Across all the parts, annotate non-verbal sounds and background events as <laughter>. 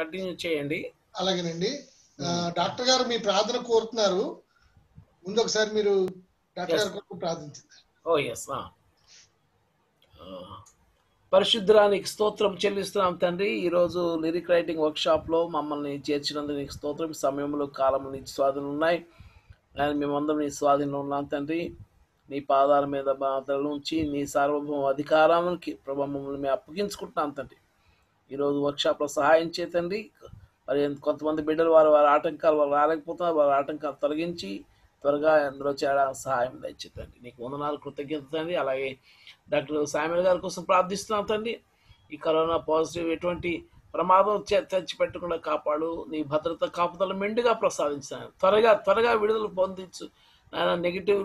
Continue చేయండి. అలాగేనండి. Doctor గారు మీ ప్రార్థన కోరుతున్నారు. ముందు ఒకసారి మీరు డాక్టర్ Yes. గారి కొరకు ప్రార్థించింది ఓ ఎస్ పరిశుద్ధానికి స్తోత్రం చెల్లిస్తున్నాం తండ్రి. ఈరోజు లిరిక్ రైటింగ్ వర్క్షాప్లో మమ్మల్ని చేర్చినందుకు నీకు స్తోత్రం. సమయంలో కాలంలో నీ స్వాధీనం ఉన్నాయి. ఆయన మేమందరం నీ స్వాధీనంలో ఉన్నాం తండ్రి. నీ పాదాల మీద బాధలు ఉంచి నీ సార్వభౌమ అధికారానికి ప్రభావ మేము అప్పగించుకుంటున్నాం తండ్రి. ఈరోజు వర్క్షాప్లో సహాయం చేతండి. మరి కొంతమంది బిడ్డలు వారు వారి ఆటంకాలు వారు రాలేకపోతున్నారు. వారి ఆటంకాలు తొలగించి త్వరగా అందులో చేరడానికి సహాయం దయచేతండి. నీకు వందనాలు కృతజ్ఞత తండ్రి అలాగే డాక్టర్ సామ్యుల్ గారి కోసం ప్రార్థిస్తున్నాం తండ్రి. ఈ కరోనా పాజిటివ్ ఎటువంటి ప్రమాదం తెచ్చిపెట్టకుండా కాపాడు. నీ భద్రత కాపుదల మెండుగా ప్రసాదించాను త్వరగా త్వరగా విడుదల పొందించు. నాయన నెగిటివ్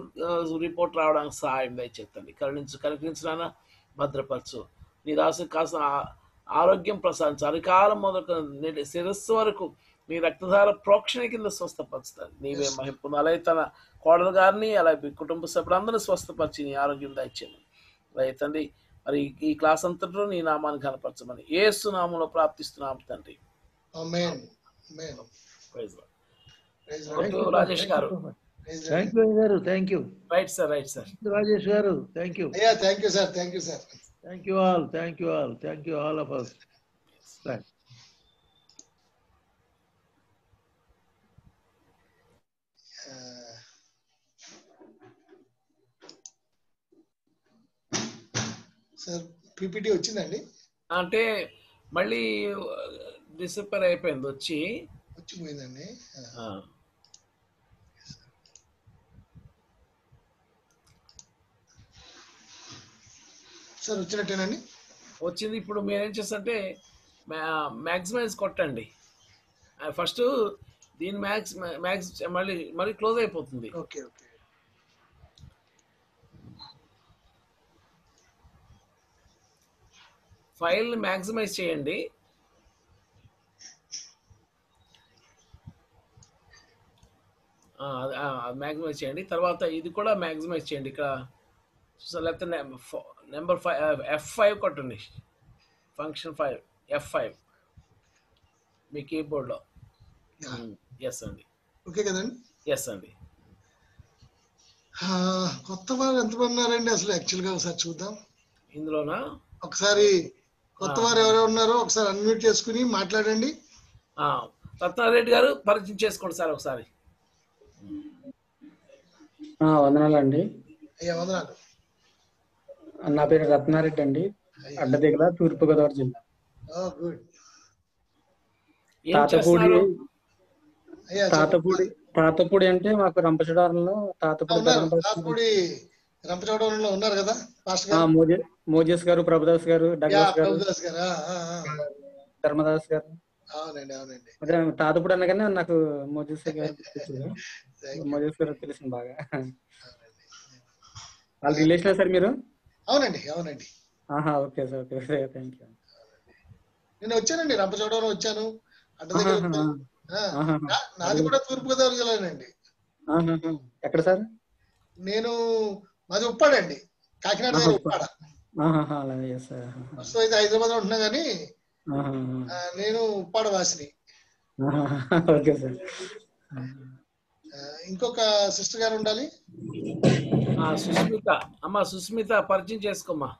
రిపోర్ట్ రావడానికి సహాయం దయచేతండి. కరుణించు కనికరించిన భద్రపరచు. నీ రాసి కాసిన ఆరోగ్యం ప్రసాదించు అరికాలం మొదలు నేటి శిరస్సు వరకు నీ రక్తధార ప్రోక్షణ కింద స్వస్థపరుస్తాను నీవే Yes. మహింపు అలాగే తన కోడలు గారిని అలాగే కుటుంబ సభ్యులందరినీ స్వస్థపరిచి నీ ఆరోగ్యం దయచేయమని అలాగే తండ్రి మరి ఈ క్లాస్ అంతట్లో నీ నామాన్ని కనపరచమని ఏసు నామంలో ప్రార్థిస్తున్నాం తండ్రి. రాజేష్ గారు. థ్యాంక్ యూ గారు. Thank you right sir right sir Rajesh గారు థ్యాంక్ యూ అయ్యా thank you sir thank you sir thank you all thank you all thank you all of us sir PPT వచ్చిందండి? అంటే మళ్ళీ డిసప్పర్ అయిపోయింది వచ్చి. వచ్చిపోయిందండి. Sir వచ్చినట్టేనండి? వచ్చింది. ఇప్పుడు మీరు ఏం చేస్తారంటే మ్యాక్సిమైజ్ కొట్టండి. ఫస్ట్ దీని మ్యాక్స్ మ్యాక్స్ మళ్ళీ మళ్ళీ క్లోజ్ అయిపోతుంది. Okay okay. ఫైల్ మ్యాక్సిమైజ్ చేయండి. మ్యాక్సిమైజ్ చేయండి. తర్వాత ఇది కూడా మ్యాక్సిమైజ్ చేయండి. ఇక్కడ లేకపోతే నెంబర్ ఫైవ్ ఎఫ్ ఫైవ్ కొట్టండి ఫంక్షన్ ఫైవ్ ఎఫ్ ఫైవ్ మీ కీబోర్డ్లో. ఎస్ అండి. ఓకే కదండి? ఎస్ అండి. ఆ, కొత్త వారు ఎంతమంది ఉన్నారండి అసలు? యాక్చువల్గా ఒకసారి చూద్దాం. ఇందులోనా? ఒకసారి కొత్త వారు ఎవరెవరు ఉన్నారో ఒకసారి అన్మ్యూట్ చేసుకుని మాట్లాడండి. ఆ, రత్నారెడ్డి గారు పరిచయం చేసుకోండి సార్ ఒకసారి. ఆ, వందనాలండి. అయ్యా వందనాలు. నా పేరు రత్నారెడ్డి అండి. అడ్డదిగల తూర్పుగోదావరి జిల్లా. Oh good. ఏం తాతపూడి తాతపూడి తాతపూడి అంటే మాకు రంపచడారంలో తాతపూడి రంపచోడవరంలో ఉన్నారు కదా గారు? మోజే మోజేస్ గారు ప్రభుదాస్ గారు డగ్లాస్ గారు. ధర్మదాస్ గారు. అవునండి అవునండి. అదే తాతపూడి అనగానే నాకు మోజేస్ గారు. <laughs> మోజేస్ గారు తెలిసింది బాగా. వాళ్ళ రిలేషన్ సార్ మీరు? అవునండి అవునండి okay sir okay thank you నేను వచ్చానండి రంపచోడవరం వచ్చాను అడ్డ దగ్గర ఆహాహా. వచ్చాను. ఆ, ఆహా. నా- నాది కూడా తూర్పు గోదావరి జిల్లానండి ఆహాహా. ఎక్కడ సార్ నేను మాది ఉప్పాడండి కాకినాడ దగ్గర ఆహా. ఉప్పాడ ఆహాహా, అలాగే. ఆహాహా. ప్రస్తుతం అయితే హైదరాబాద్లో ఉంటున్నా కానీ ఆహాహా. ఆ, నేను ఉప్పాడ వాసిని ఆహాహా. ఓకే సార్ ఆ, ఇంకొక సిస్టర్ గారు ఉండాలి సుస్మిత అమ్మా సుస్మిత పరిచయం చేసుకోమ్మా.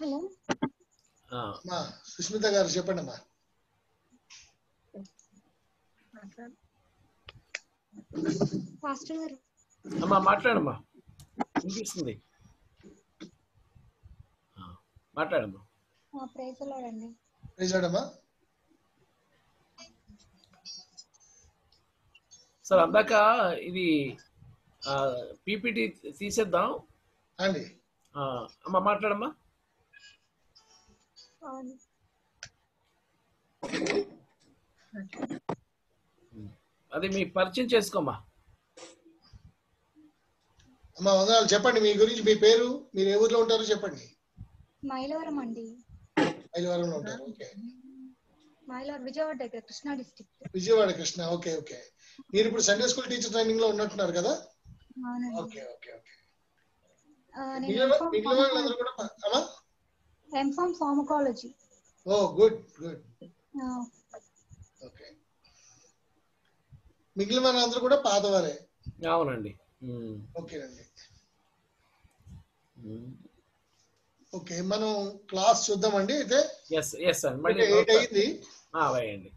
హలో. సుష్మిత గారు చెప్పండి అమ్మా అమ్మా మాట్లాడమ్మా. వినిపిస్తుంది? ఆ, మాట్లాడమ్మా. ప్రైజ్ అండి. నిజాడమ్మా సార్ అందాక ఇది పీపీటీ తీసేద్దాం. అండి. ఆ, అమ్మా మాట్లాడమ్మా. అది మీ పరిచయం చేసుకోమ్మా. అమ్మా వందనాలు. చెప్పండి మీ గురించి మీ పేరు మీరు ఏ ఊర్లో ఉంటారో చెప్పండి. మైలవరం అండి. ఐలవరంలో ఉంటారు ఓకే. మైలవరం విజయవాడ దగ్గర Krishna district. Vijayawada Krishna. Okay okay. మీరు ఇప్పుడు సండే స్కూల్ టీచర్ ట్రైనింగ్లో ఉన్నట్టున్నారు కదా? అవునండి. Okay okay okay. MPharm pharmacology oh good good. Okay. మిగిలిన వాళ్ళందరూ కూడా పాతవారే? అవునండి. ఓకేనండి. ఓకే మనం క్లాస్ చూద్దామండి అయితే? ఎస్ ఎస్ సార్ మళ్ళీ ఎయిట్ అయింది వేయండి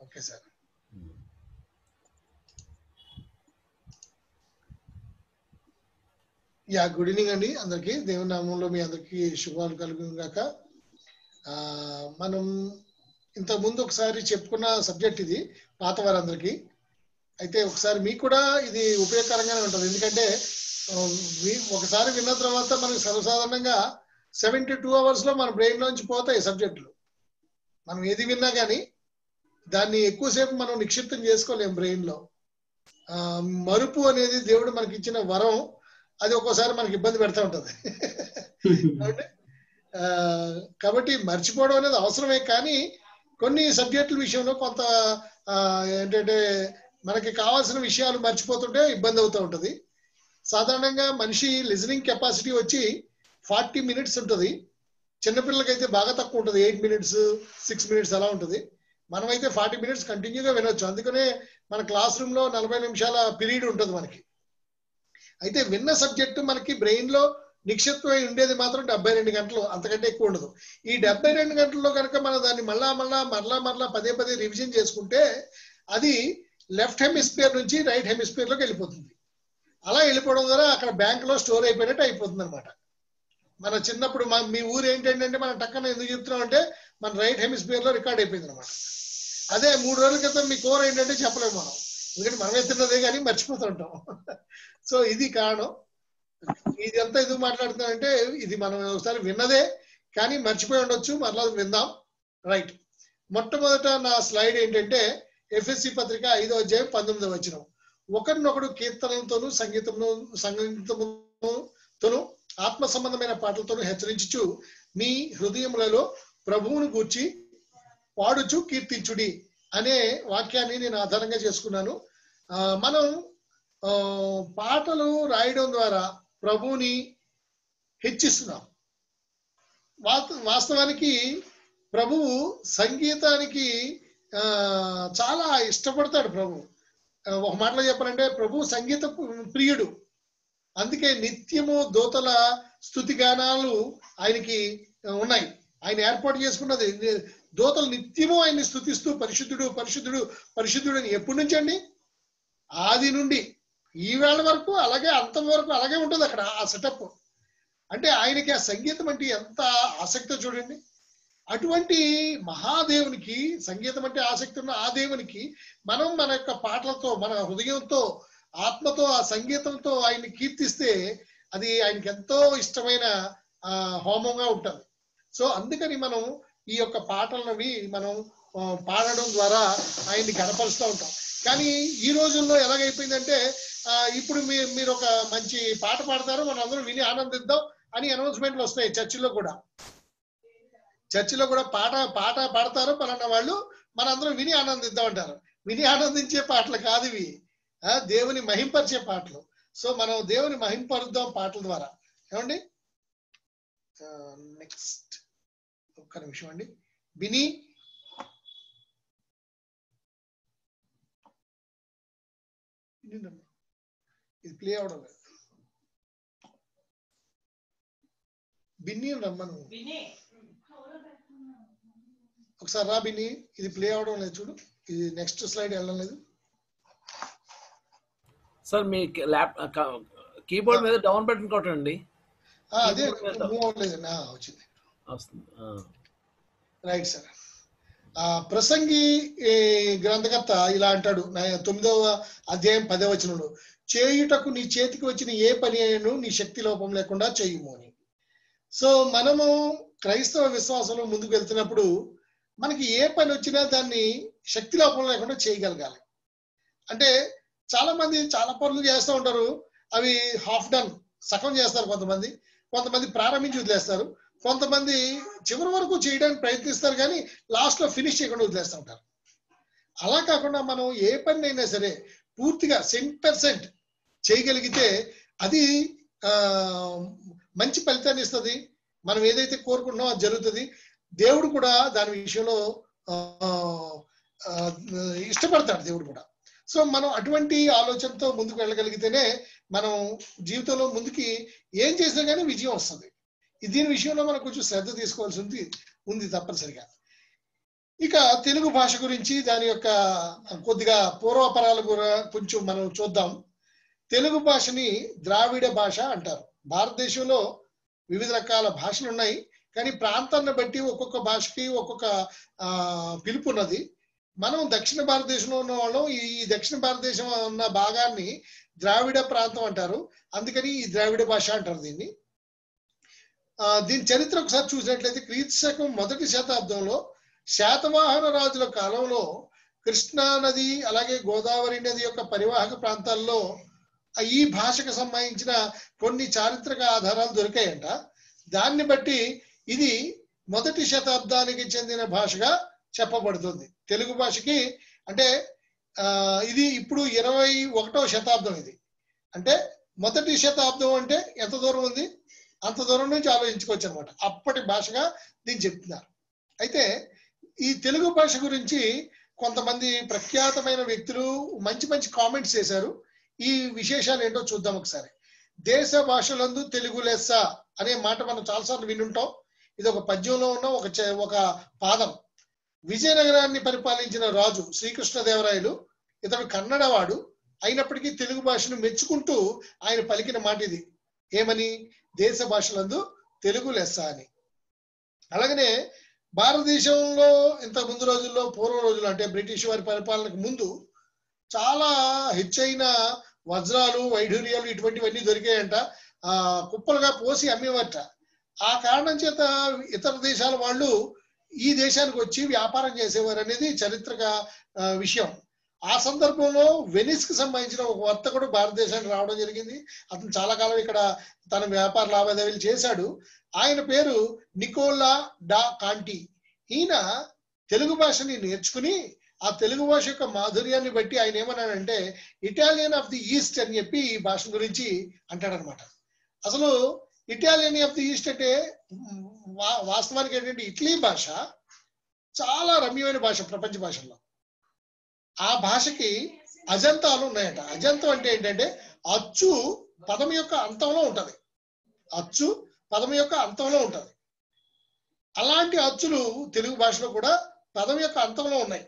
okay sir ya good evening అండి అందరికి. దేవుని నామంలో మీ అందరికి శుభాలు కలుగును గాక ఆ, మనం ఇంత ముందు ఒకసారి చెప్పుకున్న సబ్జెక్ట్ ఇది పాత వారందరికీ. అయితే ఒకసారి మీకు కూడా ఇది ఉపయోగకరంగానే ఉంటుంది. ఎందుకంటే ఒకసారి విన్న తర్వాత మనకి సర్వసాధారణంగా సెవెంటీ టూ అవర్స్లో మన బ్రెయిన్ లోంచి పోతాయి సబ్జెక్టులు. మనం ఏది విన్నా కానీ దాన్ని ఎక్కువసేపు మనం నిక్షిప్తం చేసుకోలేం బ్రెయిన్లో మరుపు అనేది దేవుడు మనకి ఇచ్చిన వరం అది ఒక్కోసారి మనకి ఇబ్బంది పెడతా ఉంటది. <laughs> కాబట్టి, మర్చిపోవడం అనేది అవసరమే కానీ కొన్ని సబ్జెక్టుల విషయంలో కొంత ఏంటంటే మనకి కావాల్సిన విషయాలు మర్చిపోతుంటే ఇబ్బంది అవుతూ ఉంటది. సాధారణంగా మనిషి లిజనింగ్ కెపాసిటీ వచ్చి ఫార్టీ మినిట్స్ ఉంటుంది. చిన్నపిల్లలకైతే బాగా తక్కువ ఉంటుంది. ఎయిట్ మినిట్స్ సిక్స్ మినిట్స్ అలా ఉంటుంది. మనమైతే ఫార్టీ మినిట్స్ కంటిన్యూగా వినొచ్చు. అందుకనే మన క్లాస్ రూమ్లో నలభై నిమిషాల పీరియడ్ ఉంటుంది మనకి. అయితే విన్న సబ్జెక్టు మనకి బ్రెయిన్లో నిక్షిప్తమై ఉండేది మాత్రం డెబ్బై రెండు గంటలు. అంతకంటే ఎక్కువ ఉండదు. ఈ డెబ్బై రెండు గంటల్లో కనుక మనం దాన్ని మళ్ళా మళ్ళా మరలా మరలా పదే పదే రివిజన్ చేసుకుంటే అది లెఫ్ట్ హెమిస్ఫియర్ నుంచి రైట్ హెమిస్ఫియర్లోకి వెళ్ళిపోతుంది. అలా వెళ్ళిపోవడం ద్వారా అక్కడ బ్యాంక్లో స్టోర్ అయిపోయినట్టు అయిపోతుంది అనమాట మన చిన్నప్పుడు మన మీ ఊరు ఏంటంటే మనం టక్కన ఎందుకు చెప్తున్నాం అంటే మన రైట్ హెమిస్ఫియర్లో రికార్డ్ అయిపోయింది అనమాట అదే మూడు రోజుల క్రితం మీ కూర ఏంటంటే చెప్పలేము మనం. ఎందుకంటే మనమే తిన్నదే కానీ మర్చిపోతుంటాం <laughs> సో ఇది కారణం. ఇది ఎందుకు మాట్లాడుతున్నానంటే ఇది మనం ఒకసారి విన్నదే కానీ మర్చిపోయి ఉండొచ్చు. మరలా విందాం. రైట్. మొట్టమొదట నా స్లైడ్ ఏంటంటే ఎఫ్ఎస్సి పత్రిక ఐదో అధ్యాయం పంతొమ్మిదో వచ్చిన ఒకరినొకడు కీర్తనలతోనూ సంగీతము సంగీతముతోనూ ఆత్మ సంబంధమైన పాటలతోనూ హెచ్చరించుచు మీ హృదయములలో ప్రభువును గూర్చి పాడుచు కీర్తించుడి అనే వాక్యాన్ని నేను ఆధారంగా చేసుకున్నాను. మనం పాటలు రాయడం ద్వారా ప్రభువుని హెచ్చిస్తున్నాం. వాస్తవానికి ప్రభువు సంగీతానికి చాలా ఇష్టపడతాడు ప్రభు. ఒక మాటలో చెప్పాలంటే ప్రభు సంగీత ప్రియుడు. అందుకే నిత్యము దూతల స్థుతిగానాలు ఆయనకి ఉన్నాయి. ఆయన ఏర్పాటు చేసుకున్నది. దూతలు నిత్యము ఆయన్ని స్థుతిస్తూ పరిశుద్ధుడు పరిశుద్ధుడు పరిశుద్ధుడు అని ఎప్పటి నుంచి అండి? ఆది నుండి. ఈవేళ వరకు అలాగే అంతం వరకు అలాగే ఉంటుంది అక్కడ ఆ సెటప్ అంటే ఆయనకి ఆ సంగీతం అంటే ఎంత ఆసక్తి చూడండి. అటువంటి మహాదేవునికి సంగీతం అంటే ఆసక్తి ఉన్న ఆ దేవునికి మనం మన యొక్క పాటలతో మన హృదయంతో ఆత్మతో ఆ సంగీతంతో ఆయన్ని కీర్తిస్తే అది ఆయనకి ఎంతో ఇష్టమైన ఆ, హోమంగా ఉంటుంది. సో అందుకని మనం ఈ యొక్క పాటలవి మనం పాడడం ద్వారా ఆయన్ని గడపరుస్తూ ఉంటాం. కానీ ఈ రోజుల్లో ఎలాగైపోయిందంటే ఆ, ఇప్పుడు మీ మీరు ఒక మంచి పాట పాడతారు మనం అందరం విని ఆనందిద్దాం అని అనౌన్స్మెంట్లు వస్తాయి చర్చిలో కూడా. చర్చిలో కూడా పాట పాట పాడతారు పలానా వాళ్ళు మనందరం విని ఆనందిద్దాం అంటారు విని ఆనందించే పాటలు కాదు ఇవి. దేవుని మహింపరిచే పాటలు. సో మనం దేవుని మహింపరుద్దాం పాటల ద్వారా. ఏమండి? నెక్స్ట్ ఒక్క నిమిషం అండి. విని. వినండమ్మా. ఇది ప్లే అవడం లేదు. బిన్ని రమ్మను. ఒకసారి రా బిన్ని ఇది ప్లే అవడం లేదు చూడు. ఇది నెక్స్ట్ స్లైడ్ వెళ్ళడం లేదు. సార్ మీ ల్యాప్ కీబోర్డ్ మీద డౌన్ బటన్ కొట్టండి. అదే వచ్చింది. Right sir. ఆ ప్రసంగి గ్రంథకర్త ఇలా అంటాడు. తొమ్మిదవ అధ్యాయం పదవ వచనంలో చేయుటకు నీ చేతికి వచ్చిన ఏ పని అయినను నీ శక్తి లోపం లేకుండా చేయుము అని. సో మనము క్రైస్తవ విశ్వాసంలో ముందుకు వెళ్తున్నప్పుడు మనకి ఏ పని వచ్చినా దాన్ని శక్తి లోపం లేకుండా చేయగలగాలి. అంటే చాలా మంది చాలా పనులు చేస్తూ ఉంటారు. అవి హాఫ్ డన్ సగం చేస్తారు కొంతమంది. కొంతమంది ప్రారంభించి వదిలేస్తారు. కొంతమంది చివరి వరకు చేయడానికి ప్రయత్నిస్తారు కానీ లాస్ట్లో ఫినిష్ చేయకుండా వదిలేస్తూ ఉంటారు. అలా కాకుండా మనం ఏ పని అయినా సరే పూర్తిగా సెంట్ పర్సెంట్ చేయగలిగితే అది మంచి ఫలితాన్ని ఇస్తుంది. మనం ఏదైతే కోరుకుంటున్నామో అది జరుగుతుంది. దేవుడు కూడా దాని విషయంలో ఇష్టపడతాడు దేవుడు కూడా. సో మనం అటువంటి ఆలోచనతో ముందుకు వెళ్ళగలిగితేనే మనం జీవితంలో ముందుకి ఏం చేసినా కానీ విజయం వస్తుంది. దీని విషయంలో మనం కొంచెం శ్రద్ధ తీసుకోవాల్సి ఉంది ఉంది తప్పనిసరిగా. ఇక తెలుగు భాష గురించి దాని యొక్క కొద్దిగా పూర్వపరాలు కూడా కొంచెం మనం చూద్దాం. తెలుగు భాషని ద్రావిడ భాష అంటారు. భారతదేశంలో వివిధ రకాల భాషలు ఉన్నాయి కానీ ప్రాంతాన్ని బట్టి ఒక్కొక్క భాషకి ఒక్కొక్క పిలుపు ఉన్నది మనం దక్షిణ భారతదేశంలో ఉన్న వాళ్ళం. ఈ దక్షిణ భారతదేశం ఉన్న భాగాన్ని ద్రావిడ ప్రాంతం అంటారు. అందుకని ఈ ద్రావిడ భాష అంటారు దీన్ని. దీని చరిత్ర ఒకసారి చూసినట్లయితే క్రీస్తుశకం మొదటి శతాబ్దంలో శాతవాహన రాజుల కాలంలో కృష్ణా నది అలాగే గోదావరి నది యొక్క పరివాహక ప్రాంతాల్లో ఈ భాషకు సంబంధించిన కొన్ని చారిత్రక ఆధారాలు దొరికాయంట. దాన్ని బట్టి ఇది మొదటి శతాబ్దానికి చెందిన భాషగా చెప్పబడుతుంది. తెలుగు భాషకి అంటే ఇది ఇప్పుడు ఇరవై ఒకటో శతాబ్దం ఇది. అంటే మొదటి శతాబ్దం అంటే ఎంత దూరం ఉంది? అంత దూరం నుంచి ఆలోచించుకోవచ్చు అనమాట అప్పటి భాషగా దీన్ని చెప్తున్నారు. అయితే ఈ తెలుగు భాష గురించి కొంతమంది ప్రఖ్యాతమైన వ్యక్తులు మంచి మంచి కామెంట్స్ చేశారు. ఈ విశేషాలు ఏంటో చూద్దాం ఒకసారి. దేశ భాషలందు తెలుగు లెస్స అనే మాట మనం చాలాసార్లు వినుంటాం. ఇది ఒక పద్యంలో ఉన్న ఒక చ- ఒక పాదం. విజయనగరాన్ని పరిపాలించిన రాజు శ్రీకృష్ణదేవరాయలు ఇతడు కన్నడవాడు అయినప్పటికీ తెలుగు భాషను మెచ్చుకుంటూ ఆయన పలికిన మాట ఇది ఏమని? దేశ భాషలందు తెలుగు లెస్స అని. అలాగనే భారతదేశంలో ఇంత ముందు రోజుల్లో పూర్వ రోజుల్లో అంటే బ్రిటిష్ వారి పరిపాలనకు ముందు చాలా హెచ్చైన వజ్రాలు వైఢూర్యాలు ఇటువంటివన్నీ దొరికాయంట. ఆ కుప్పలుగా పోసి అమ్మేవట ఆ కారణం చేత ఇతర దేశాల వాళ్ళు ఈ దేశానికి వచ్చి వ్యాపారం చేసేవారు అనేది చరిత్రక విషయం. ఆ సందర్భంలో వెనిస్కి సంబంధించిన ఒక వర్తకుడు భారతదేశానికి రావడం జరిగింది. అతను చాలా కాలం ఇక్కడ తన వ్యాపార లావాదేవీలు చేశాడు. ఆయన పేరు నికోలా డా కాంటి. ఈయన తెలుగు భాషని నేర్చుకుని ఆ తెలుగు భాష యొక్క మాధుర్యాన్ని బట్టి ఆయన ఏమన్నాడంటే ఇటాలియన్ ఆఫ్ ది ఈస్ట్ అని చెప్పి ఈ భాష గురించి అంటాడనమాట. అసలు ఇటాలియన్ ఆఫ్ ది ఈస్ట్ అంటే వా- వాస్తవానికి ఏంటంటే ఇటలీ భాష చాలా రమ్యమైన భాష ప్రపంచ భాషల్లో. ఆ భాషకి అజంతాలు ఉన్నాయట. అజంతం అంటే ఏంటంటే అచ్చు పదం యొక్క అంతంలో ఉంటది. అచ్చు పదం యొక్క అంతంలో ఉంటది. అలాంటి అచ్చులు తెలుగు భాషలో కూడా పదం యొక్క అంతంలో ఉన్నాయి.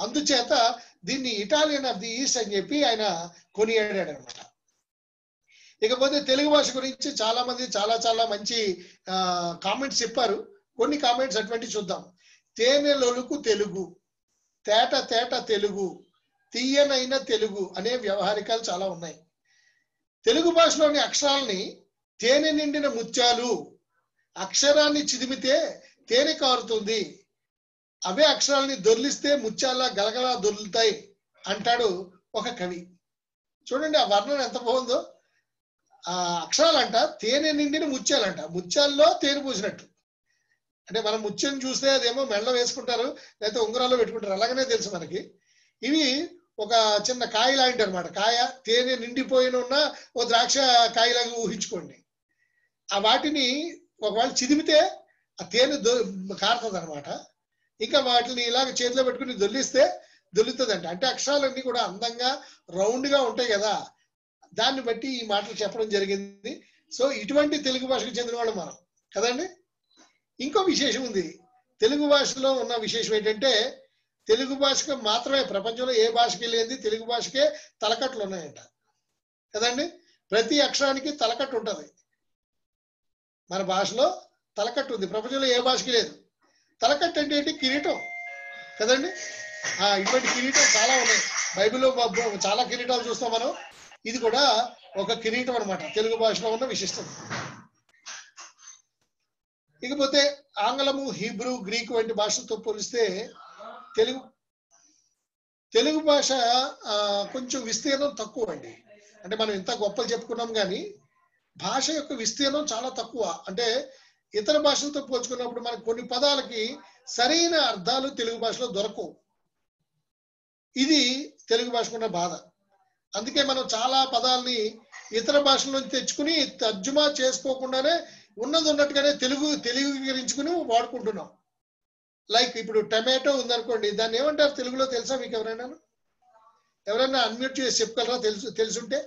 అందుచేత దీన్ని ఇటాలియన్ ఆఫ్ ది ఈస్ట్ అని చెప్పి ఆయన కొనియాడాడు అనమాట ఇకపోతే తెలుగు భాష గురించి చాలా మంది చాలా చాలా మంచి కామెంట్స్ చెప్పారు. కొన్ని కామెంట్స్ అటువంటి చూద్దాం. తేనె లొలుకు తెలుగు తేట తేట తెలుగు తీయనైన తెలుగు అనే వ్యవహారికాలు చాలా ఉన్నాయి. తెలుగు భాషలోని అక్షరాలని తేనె నిండిన ముత్యాలు అక్షరాన్ని చిదిమితే తేనె కారుతుంది. అవే అక్షరాలని దొర్లిస్తే ముత్యాల గలగలా దొర్లుతాయి అంటాడు ఒక కవి. చూడండి ఆ వర్ణన ఎంత బాగుందో. ఆ అక్షరాలంట తేనె నిండిన ముత్యాలంట. ముత్యాల్లో తేనె పూసినట్టు. అంటే మనం ముత్యం చూస్తే అదేమో మెళ్ళ వేసుకుంటారు లేకపోతే ఉంగరాల్లో పెట్టుకుంటారు అలాగనే తెలుసు మనకి. ఇవి ఒక చిన్న కాయ లాంటి అనమాట కాయ తేనె నిండిపోయిన ఉన్న ఓ ద్రాక్ష కాయలాగా ఊహించుకోండి. ఆ వాటిని ఒకవేళ చిదిమితే ఆ తేనె దొ కారుతుంది అనమాట ఇంకా వాటిని ఇలాగ చేతిలో పెట్టుకుని దొల్లిస్తే దొల్లుతుందంట. అంటే అక్షరాలన్నీ కూడా అందంగా రౌండ్గా ఉంటాయి కదా. దాన్ని బట్టి ఈ మాటలు చెప్పడం జరిగింది. సో ఇటువంటి తెలుగు భాషకు చెందిన వాళ్ళు మనం. కదండి? ఇంకో విశేషం ఉంది. తెలుగు భాషలో ఉన్న విశేషం ఏంటంటే తెలుగు భాషకు మాత్రమే ప్రపంచంలో ఏ భాషకి లేనిది తెలుగు భాషకే తలకట్లు ఉన్నాయంట. కదండి? ప్రతి అక్షరానికి తలకట్టు ఉంటుంది. మన భాషలో తలకట్టు ఉంది. ప్రపంచంలో ఏ భాషకి లేదు. తలకట్టు అంటే ఏంటి? కిరీటం. కదండి? ఇటువంటి కిరీటం చాలా ఉన్నాయి. బైబిల్లో చాలా కిరీటాలు చూస్తాం మనం. ఇది కూడా ఒక కిరీటం అన్నమాట. తెలుగు భాషలో ఉన్న విశిష్టత. ఇకపోతే ఆంగ్లము హీబ్రూ గ్రీక్ వంటి భాషలతో పోలిస్తే తెలుగు తెలుగు భాష కొంచెం విస్తీర్ణం తక్కువ అండి. అంటే మనం ఇంత గొప్పలు చెప్పుకున్నాం కానీ భాష యొక్క విస్తీర్ణం చాలా తక్కువ. అంటే ఇతర భాషలతో పోల్చుకున్నప్పుడు మనకు కొన్ని పదాలకి సరైన అర్థాలు తెలుగు భాషలో దొరకవు. ఇది తెలుగు భాషకున్న బాధ. అందుకే మనం చాలా పదాలని ఇతర భాషల నుంచి తెచ్చుకుని తర్జుమా చేసుకోకుండానే ఉన్నది ఉన్నట్టుగానే తెలుగు తెలుగుకరించుకుని వాడుకుంటున్నాం. లైక్ ఇప్పుడు టమాటో ఉందనుకోండి దాన్ని ఏమంటారు తెలుగులో తెలుసా మీకు ఎవరైనా? ఎవరైనా అన్మ్యూట్ చేసి చెప్పగలరా తెలుసు తెలుసుంటే?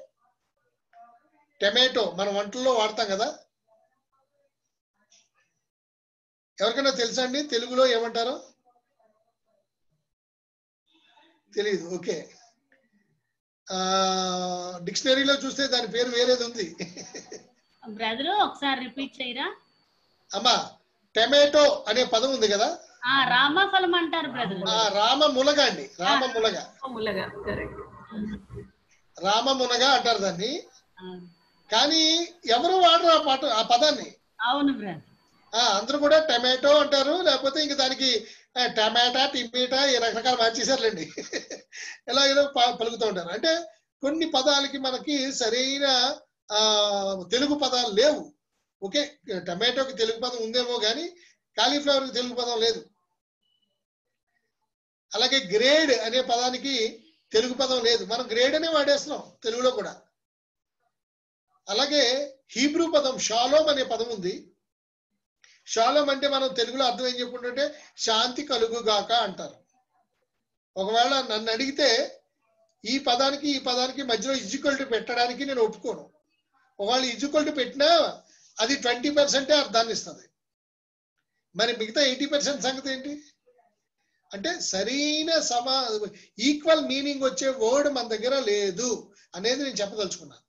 టమాటో మనం వంటల్లో వాడతాం కదా? ఎవరికైనా తెలుసా అండి? తెలుగులో ఏమంటారు? తెలియదు ఓకే. డిక్షనరీలో చూస్తే దాని పేరు వేరేది ఉంది. బ్రదర్ ఒకసారి రిపీట్ చేయరా? అమ్మా టమాటో అనే పదం ఉంది కదా? ఆ రామఫలం అంటారు బ్రదర్. ఆ రామ ములగ. అండి రామ ములగ కరెక్ట్ రామ మునగ అంటారు దాన్ని. కానీ ఎవరు వాడరు ఆ పాట ఆ పదాన్ని? అవును బ్రదర్. ఆ అందరూ కూడా టమాటో అంటారు లేకపోతే ఇంక దానికి టమాటా టిమేటా ఈ రకరకాల మార్చేశారులేండి. <laughs> ఎలా ఏదో ప- పలుకుతూ ఉంటారు అంటే కొన్ని పదాలకి మనకి సరైన తెలుగు పదాలు లేవు. ఓకే టమాటోకి తెలుగు పదం ఉందేమో కానీ కాలీఫ్లవర్కి తెలుగు పదం లేదు. అలాగే గ్రేడ్ అనే పదానికి తెలుగు పదం లేదు. మనం గ్రేడ్ అనే వాడేస్తున్నాం తెలుగులో కూడా. అలాగే హీబ్రూ పదం షాలోమ్ అనే పదం ఉంది. షాలోమ్ అంటే మనం తెలుగులో అర్థం ఏం చెప్పుకుంటుంటే శాంతి కలుగుగాక అంటారు. ఒకవేళ నన్ను అడిగితే ఈ పదానికి ఈ పదానికి మధ్యలో ఇజ్యుకల్ పెట్టడానికి నేను ఒప్పుకోను. ఒకవేళ ఇజ్యుకల్ పెట్టినా అది ట్వంటీ పర్సెంటే అర్థాన్ని ఇస్తుంది. మరి మిగతా ఎయిటీ పర్సెంట్ సంగతి ఏంటి? అంటే సరైన సమా ఈక్వల్ మీనింగ్ వచ్చే వర్డ్ మన దగ్గర లేదు అనేది నేను చెప్పదలుచుకున్నాను.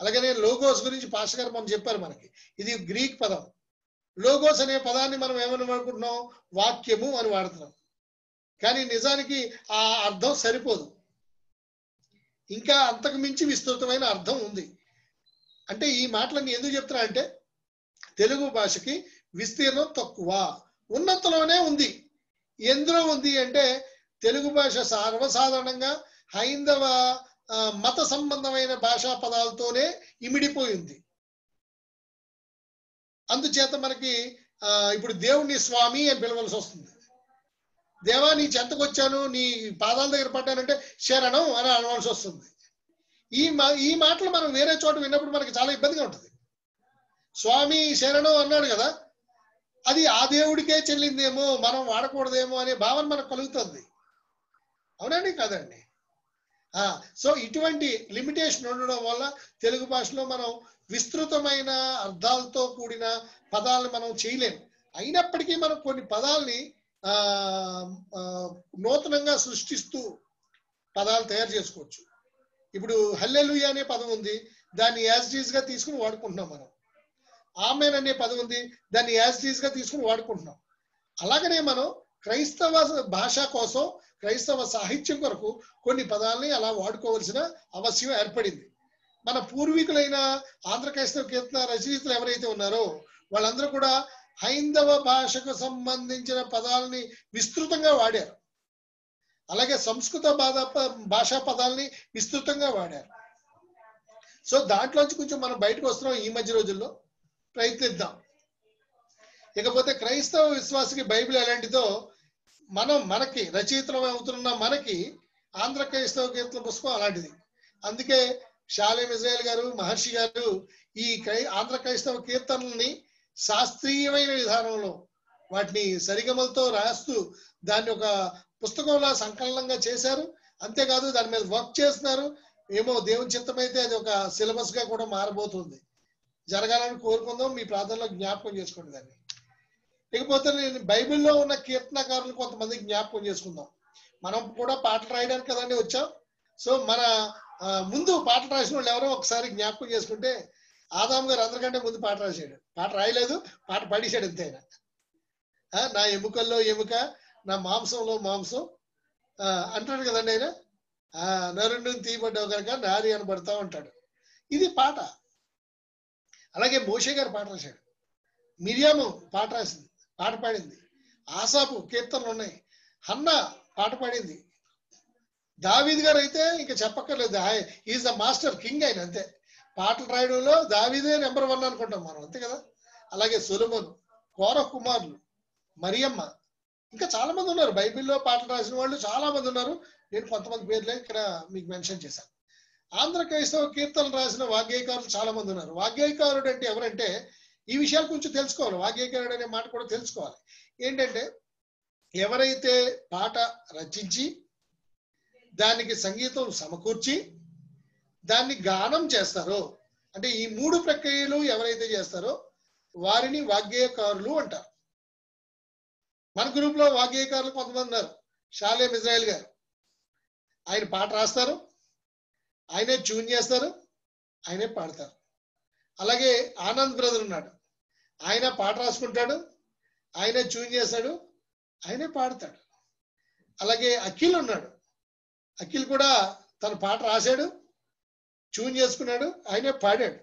అలాగే నేను లోగోస్ గురించి పాష గారు మనం చెప్పారు మనకి. ఇది గ్రీక్ పదం. లోగోస్ అనే పదాన్ని మనం ఏమని వాడుకుంటున్నాం వాక్యము అని వాడుతున్నాం. కానీ నిజానికి ఆ అర్థం సరిపోదు. ఇంకా అంతకు మించి విస్తృతమైన అర్థం ఉంది. అంటే ఈ మాటలన్నీ ఎందుకు చెప్తున్నా అంటే తెలుగు భాషకి విస్తీర్ణం తక్కువ. ఉన్నంతలోనే ఉంది. ఎందులో ఉంది అంటే తెలుగు భాష సర్వసాధారణంగా హైందవ మత సంబంధమైన భాషా పదాలతోనే ఇమిడిపోయింది. అందుచేత మనకి ఇప్పుడు దేవుణ్ణి స్వామి అని పిలవలసి వస్తుంది. దేవా నీ చెంతకు వచ్చాను నీ పాదాల దగ్గర పడ్డానంటే శరణం అని అనవలసి వస్తుంది. ఈ మా ఈ మాటలు మనం వేరే చోట విన్నప్పుడు మనకి చాలా ఇబ్బందిగా ఉంటుంది. స్వామి శరణం అన్నాడు కదా అది ఆ దేవుడికే చెల్లిందేమో మనం వాడకూడదేమో అనే భావన మనకు కలుగుతుంది. అవునండి కాదండి? సో ఇటువంటి లిమిటేషన్ ఉండడం వల్ల తెలుగు భాషలో మనం విస్తృతమైన అర్థాలతో కూడిన పదాలను మనం చేయలేము. అయినప్పటికీ మనం కొన్ని పదాలని ఆ నూతనంగా సృష్టిస్తూ పదాలు తయారు చేసుకోవచ్చు. ఇప్పుడు హల్లెలుయ అనే పదం ఉంది. దాన్ని యాజ్గా తీసుకుని వాడుకుంటున్నాం మనం. ఆమెన్ అనే పదం ఉంది. దాన్ని యాజ్గా తీసుకుని వాడుకుంటున్నాం. అలాగనే మనం క్రైస్తవ భాష కోసం క్రైస్తవ సాహిత్యం కొరకు కొన్ని పదాలని అలా వాడుకోవాల్సిన అవసరం ఏర్పడింది. మన పూర్వీకులైన ఆంధ్ర క్రైస్తవ కీర్తన రచయితలు ఎవరైతే ఉన్నారో వాళ్ళందరూ కూడా హైందవ భాషకు సంబంధించిన పదాలని విస్తృతంగా వాడారు. అలాగే సంస్కృత బాధ భాషా పదాలని విస్తృతంగా వాడారు. సో దాంట్లోంచి కొంచెం మనం బయటకు వస్తున్నాం ఈ మధ్య రోజుల్లో. ప్రయత్నిద్దాం. ఇకపోతే క్రైస్తవ విశ్వాసకి బైబిల్ ఎలాంటిదో మనం మనకి రచయితలం అవుతున్న మనకి ఆంధ్ర క్రైస్తవ కీర్తన పుస్తకం అలాంటిది. అందుకే షాలేం ఇజ్రాయల్ గారు మహర్షి గారు ఈ క్రై ఆంధ్ర క్రైస్తవ కీర్తనల్ని శాస్త్రీయమైన విధానంలో వాటిని సరిగమలతో రాస్తూ దాన్ని ఒక పుస్తకంలా సంకలనంగా చేశారు. అంతేకాదు దాని మీద వర్క్ చేస్తున్నారు. ఏమో దేవుని చిత్తమైతే అది ఒక సిలబస్గా కూడా మారబోతుంది. జరగాలని కోరుకుందాం. మీ ప్రాంతంలో జ్ఞాపకం చేసుకోండి దాన్ని. ఇకపోతే నేను బైబిల్లో ఉన్న కీర్తనకారులు కొంతమంది జ్ఞాపకం చేసుకుందాం. మనం కూడా పాటలు రాయడానికి కదండి వచ్చాం. సో మన ముందు పాటలు రాసిన వాళ్ళు ఎవరో ఒకసారి జ్ఞాపకం చేసుకుంటే ఆదాం గారు అందరికంటే ముందు పాట రాశాడు. పాట రాయలేదు పాట పాడేశాడు అంతే ఆయన. నా ఎముకల్లో ఎముక నా మాంసంలో మాంసం. అంటాడు కదండి ఆయన? నరుణ్ణి తీయబడ్డావు కనుక నారి అనబడతా ఉంటాడు. ఇది పాట. అలాగే మోషే గారు పాట రాశాడు. మిరియాము పాట రాసింది పాట పాడింది. ఆసాపు కీర్తనలు ఉన్నాయి. హన్న పాట పాడింది. దావీద్ గారు అయితే ఇంకా చెప్పక్కర్లేదు. ఈజ్ ద మాస్టర్ కింగ్ ఆయన అంతే. పాటలు రాయడంలో దావీదే నెంబర్ వన్ అనుకుంటాం మనం అంతే కదా? అలాగే సులభను కోర కుమారులు మరియమ్మ ఇంకా చాలా మంది ఉన్నారు. బైబిల్లో పాటలు రాసిన వాళ్ళు చాలా మంది ఉన్నారు. నేను కొంతమంది పేర్లే ఇక్కడ మీకు మెన్షన్ చేశాను. ఆంధ్ర క్రైస్తవ కీర్తనలు రాసిన వాగ్గేయకారులు చాలా మంది ఉన్నారు. వాగ్గేయకారుడు అంటే ఎవరంటే ఈ విషయాలు కొంచెం తెలుసుకోవాలి. వాగ్గేయకారుడు అనే మాట కూడా తెలుసుకోవాలి. ఏంటంటే ఎవరైతే పాట రచించి దానికి సంగీతం సమకూర్చి దాన్ని గానం చేస్తారో అంటే ఈ మూడు ప్రక్రియలు ఎవరైతే చేస్తారో వారిని వాగ్గేయకారులు అంటారు. మన గ్రూప్లో వాగ్గేయకారులు కొంతమంది ఉన్నారు షాలేం ఇజ్రాయెల్ గారు. ఆయన పాట రాస్తారు ఆయనే ట్యూన్ చేస్తారు ఆయనే పాడతారు. అలాగే ఆనంద్ బ్రదర్ ఉన్నాడు ఆయన పాట రాసుకుంటాడు ఆయనే ట్యూన్ చేస్తాడు ఆయనే పాడతాడు. అలాగే అఖిల్ ఉన్నాడు అఖిల్ కూడా తన పాట రాశాడు ట్యూన్ చేసుకున్నాడు ఆయనే పాడాడు.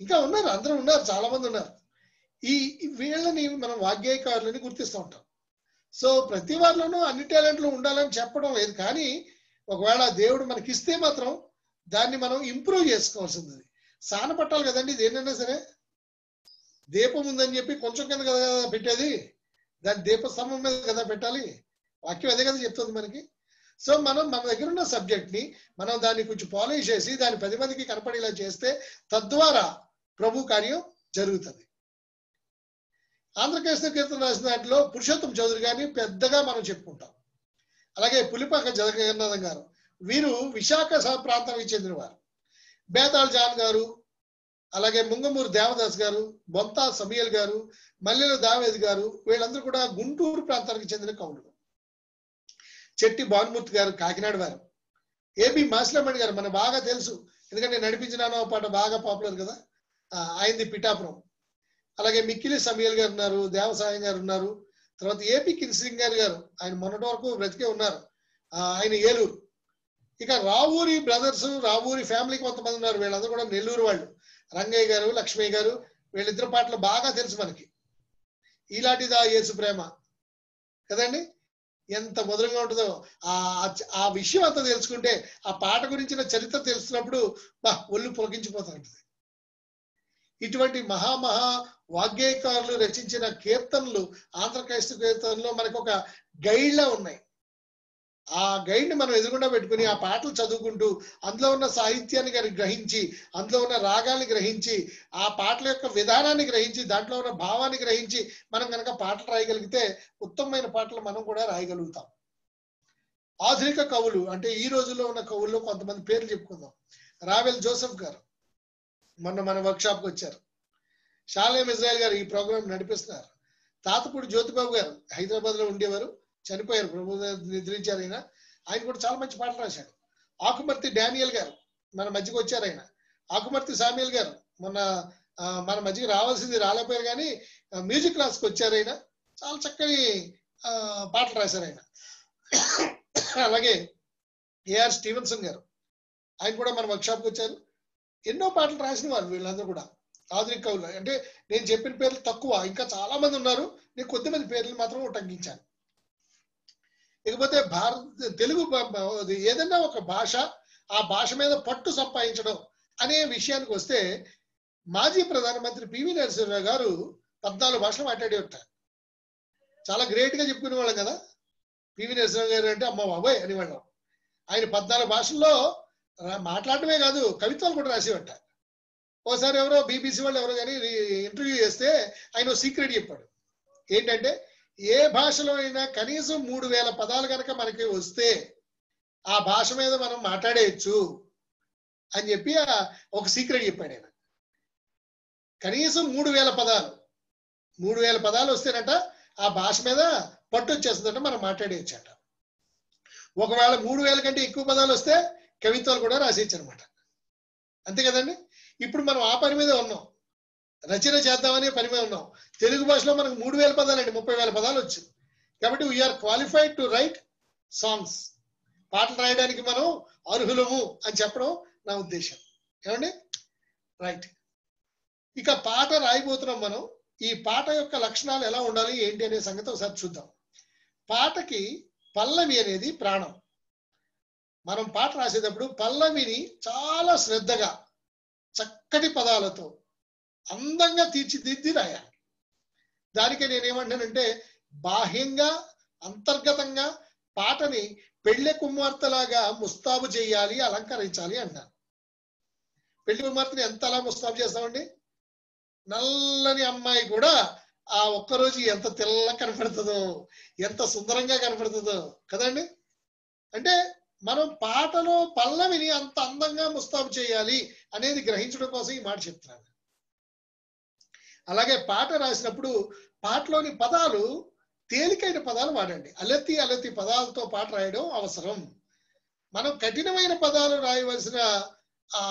ఇంకా ఉన్నారు అందరూ ఉన్నారు చాలా మంది ఉన్నారు. ఈ వీళ్ళని మనం వాగ్గేయకారులని గుర్తిస్తూ ఉంటాం. సో ప్రతి వారిలోనూ అన్ని టాలెంట్లు ఉండాలని చెప్పడం లేదు కానీ ఒకవేళ దేవుడు మనకి ఇస్తే మాత్రం దాన్ని మనం ఇంప్రూవ్ చేసుకోవాల్సింది. సాన పట్టాలి కదండి దేనైనా సరే. దీపం ఉందని చెప్పి కొంచెం కింద కదా పెట్టేది. దాని దీపస్తంభం మీద కదా పెట్టాలి. వాక్యం అదే కదా చెప్తుంది మనకి. సో మనం మన దగ్గర ఉన్న సబ్జెక్ట్ని మనం దాన్ని కొంచెం పాలిష్ చేసి దాన్ని పది మందికి కనపడేలా చేస్తే తద్వారా ప్రభు కార్యం జరుగుతుంది. ఆంధ్రకేశ్వర కీర్తన రాసిన దాంట్లో పురుషోత్తం చౌదరి గారిని పెద్దగా మనం చెప్పుకుంటాం. అలాగే పులిపాక జగన్నాథం గారు వీరు విశాఖ ప్రాంతానికి చెందినవారు. బేతాళ్ జాన్ గారు అలాగే ముంగమూరు దేవదాస్ గారు బొంతా సమీయల్ గారు మల్లెల దావేద్ గారు వీళ్ళందరూ కూడా గుంటూరు ప్రాంతానికి చెందిన కవులు చెట్టి భానుమూర్తి గారు కాకినాడ వారు. ఏబి మాసిలమ్మణి గారు మనకు బాగా తెలుసు. ఎందుకంటే నడిపించినానో పాట బాగా పాపులర్ కదా. ఆయనది పిఠాపురం. అలాగే మిక్కిలి సమీల్ గారు ఉన్నారు దేవసాయం గారు ఉన్నారు. తర్వాత ఏపీ కిన్సింగ్ గారు గారు ఆయన మొన్నటి వరకు బ్రతికే ఉన్నారు. ఆయన ఏలూరు. ఇక రావూరి బ్రదర్స్ రావూరి ఫ్యామిలీ కొంతమంది ఉన్నారు. వీళ్ళందరూ కూడా నెల్లూరు వాళ్ళు. రంగయ్య గారు లక్ష్మయ్య గారు వీళ్ళిద్దరు పాటలు బాగా తెలుసు మనకి. ఇలాంటిదా యేసు ప్రేమ? కదండి? ఎంత మధురంగా ఉంటుందో. ఆ ఆ విషయం అంతా తెలుసుకుంటే ఆ పాట గురించిన చరిత్ర తెలుసుకున్నప్పుడు బా ఒళ్ళు పొలకించిపోతూ ఉంటుంది ఇటువంటి మహామహా వాగ్గేయకారులు రచించిన కీర్తనలు ఆంధ్ర క్రైస్తవ కీర్తనలో మనకు ఒక గైడ్ లా ఉన్నాయి. ఆ గైడ్ని మనం ఎదురుగుండా పెట్టుకుని ఆ పాటలు చదువుకుంటూ అందులో ఉన్న సాహిత్యాన్ని కానీ గ్రహించి అందులో ఉన్న రాగాల్ని గ్రహించి ఆ పాటల యొక్క విధానాన్ని గ్రహించి దాంట్లో ఉన్న భావాన్ని గ్రహించి మనం కనుక పాటలు రాయగలిగితే ఉత్తమమైన పాటలు మనం కూడా రాయగలుగుతాం. ఆధునిక కవులు అంటే ఈ రోజుల్లో ఉన్న కవుల్లో కొంతమంది పేర్లు చెప్పుకుందాం. రావెల్ జోసెఫ్ గారు మొన్న మన వర్క్ వచ్చారు. షాలేం ఇజ్రాయల్ గారు ఈ ప్రోగ్రాం నడిపిస్తున్నారు. తాతపూడి జ్యోతిబాబు గారు హైదరాబాద్లో ఉండేవారు. చనిపోయారు ప్రభు నిద్రించారు ఆయన. ఆయన కూడా చాలా మంచి పాటలు రాశాడు. ఆకుమర్తి డానియల్ గారు మన మధ్యకి వచ్చారు ఆయన. ఆకుమర్తి సామియల్ గారు మొన్న మన మధ్యకి రావాల్సింది రాలేకపోయారు కానీ మ్యూజిక్ క్లాస్కి వచ్చారు ఆయన. చాలా చక్కని పాటలు రాశారు ఆయన. అలాగే ఏఆర్ స్టీవెన్సన్ గారు. ఆయన కూడా మన వర్క్షాప్కి వచ్చారు. ఎన్నో పాటలు రాసిన వారు వీళ్ళందరూ కూడా. ఆధునిక కవులు. అంటే నేను చెప్పిన పేర్లు తక్కువ. ఇంకా చాలా మంది ఉన్నారు. నేను కొద్దిమంది పేర్లు మాత్రం ఉటంకించాను ఇకపోతే భారత తెలుగు ఏదైనా ఒక భాష ఆ భాష మీద పట్టు సంపాదించడం అనే విషయానికి వస్తే మాజీ ప్రధానమంత్రి పివి నరసింహరావు గారు పద్నాలుగు భాషలు మాట్లాడి ఉంటారు. చాలా గ్రేట్గా చెప్పుకునే వాళ్ళం కదా. పివి నరసింహరావు గారు అంటే అమ్మ బాబోయ్ అనేవాళ్ళం. ఆయన పద్నాలుగు భాషల్లో మాట్లాడటమే కాదు కవిత్వాలు కూడా రాసేవట. ఓసారి ఎవరో బీబీసీ వాళ్ళు ఎవరో కానీ ఇంటర్వ్యూ చేస్తే ఆయన సీక్రెట్ చెప్పాడు. ఏంటంటే ఏ భాషలో అయినా కనీసం మూడు వేల పదాలు కనుక మనకి వస్తే ఆ భాష మీద మనం మాట్లాడేయచ్చు అని చెప్పి ఒక సీక్రెట్ చెప్పాడు ఆయన. కనీసం మూడు వేల పదాలు మూడు వేల పదాలు వస్తేనట ఆ భాష మీద పట్టు వచ్చేస్తుందంట మనం మాట్లాడేయచ్చట. ఒకవేళ మూడు వేల కంటే ఎక్కువ పదాలు వస్తే కవిత్వాలు కూడా రాసేయచ్చు అనమాట అంతే కదండి? ఇప్పుడు మనం ఆ పని మీద ఉన్నాం. రచన చేద్దామనే పని మీద ఉన్నాం. తెలుగు భాషలో మనకు మూడు వేల పదాలు అండి ముప్పై వేల పదాలు వచ్చు. కాబట్టి we are qualified to write songs పాటలు రాయడానికి మనం అర్హులము అని చెప్పడం నా ఉద్దేశం. ఏమండి? రైట్ ఇక పాట రాయబోతున్నాం మనం. ఈ పాట యొక్క లక్షణాలు ఎలా ఉండాలి ఏంటి అనే సంగతి ఒకసారి చూద్దాం. పాటకి పల్లవి అనేది ప్రాణం. మనం పాట రాసేటప్పుడు పల్లవిని చాలా శ్రద్ధగా చక్కటి పదాలతో అందంగా తీర్చిదిద్ది రాయాలి దానికి నేనేమంటానంటే బాహ్యంగా అంతర్గతంగా పాటని పెళ్ళి కుమార్తెలాగా ముస్తాబు చేయాలి అలంకరించాలి అన్నాను. పెళ్ళి కుమార్తెని ఎంత అలా ముస్తాబు చేస్తామండి? నల్లని అమ్మాయి కూడా ఆ ఒక్కరోజు ఎంత తెల్ల కనపడుతుందో ఎంత సుందరంగా కనపడుతుందో కదండి? అంటే మనం పాటలో పల్లవిని అంత అందంగా ముస్తాబు చేయాలి అనేది గ్రహించడం కోసం ఈ మాట చెప్తున్నాను. అలాగే పాట రాసినప్పుడు పాటలోని పదాలు తేలికైన పదాలు వాడండి. అలతి అలతి పదాలతో పాట రాయడం అవసరం. మనం కఠినమైన పదాలు రాయవలసిన ఆ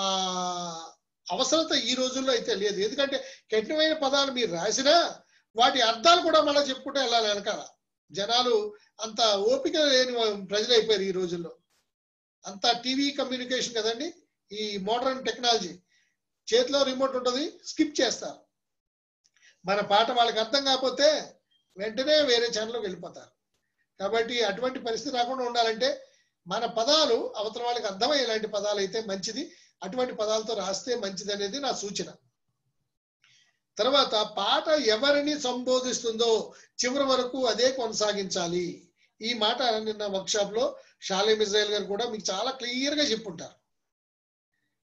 అవసరత ఈ రోజుల్లో అయితే లేదు. ఎందుకంటే కఠినమైన పదాలు మీరు రాసినా వాటి అర్థాలు కూడా మళ్ళీ చెప్పుకుంటూ వెళ్ళాలి వెనకాల. జనాలు అంత ఓపిక లేని ప్రజలు అయిపోయారు ఈ రోజుల్లో. అంతా టీవీ కమ్యూనికేషన్ కదండి. ఈ మోడర్న్ టెక్నాలజీ. చేతిలో రిమోట్ ఉంటుంది స్కిప్ చేస్తారు. మన పాట వాళ్ళకి అర్థం కాకపోతే వెంటనే వేరే ఛానల్లోకి వెళ్ళిపోతారు. కాబట్టి అటువంటి పరిస్థితి రాకుండా ఉండాలంటే మన పదాలు అవతల వాళ్ళకి అర్థమయ్యేలాంటి పదాలు అయితే మంచిది. అటువంటి పదాలతో రాస్తే మంచిది అనేది నా సూచన. తర్వాత పాట ఎవరిని సంబోధిస్తుందో చివరి వరకు అదే కొనసాగించాలి. ఈ మాట నిన్న వర్క్షాప్లో షాలేం ఇజ్రాయల్ గారు కూడా మీకు చాలా క్లియర్గా చెప్పుంటారు.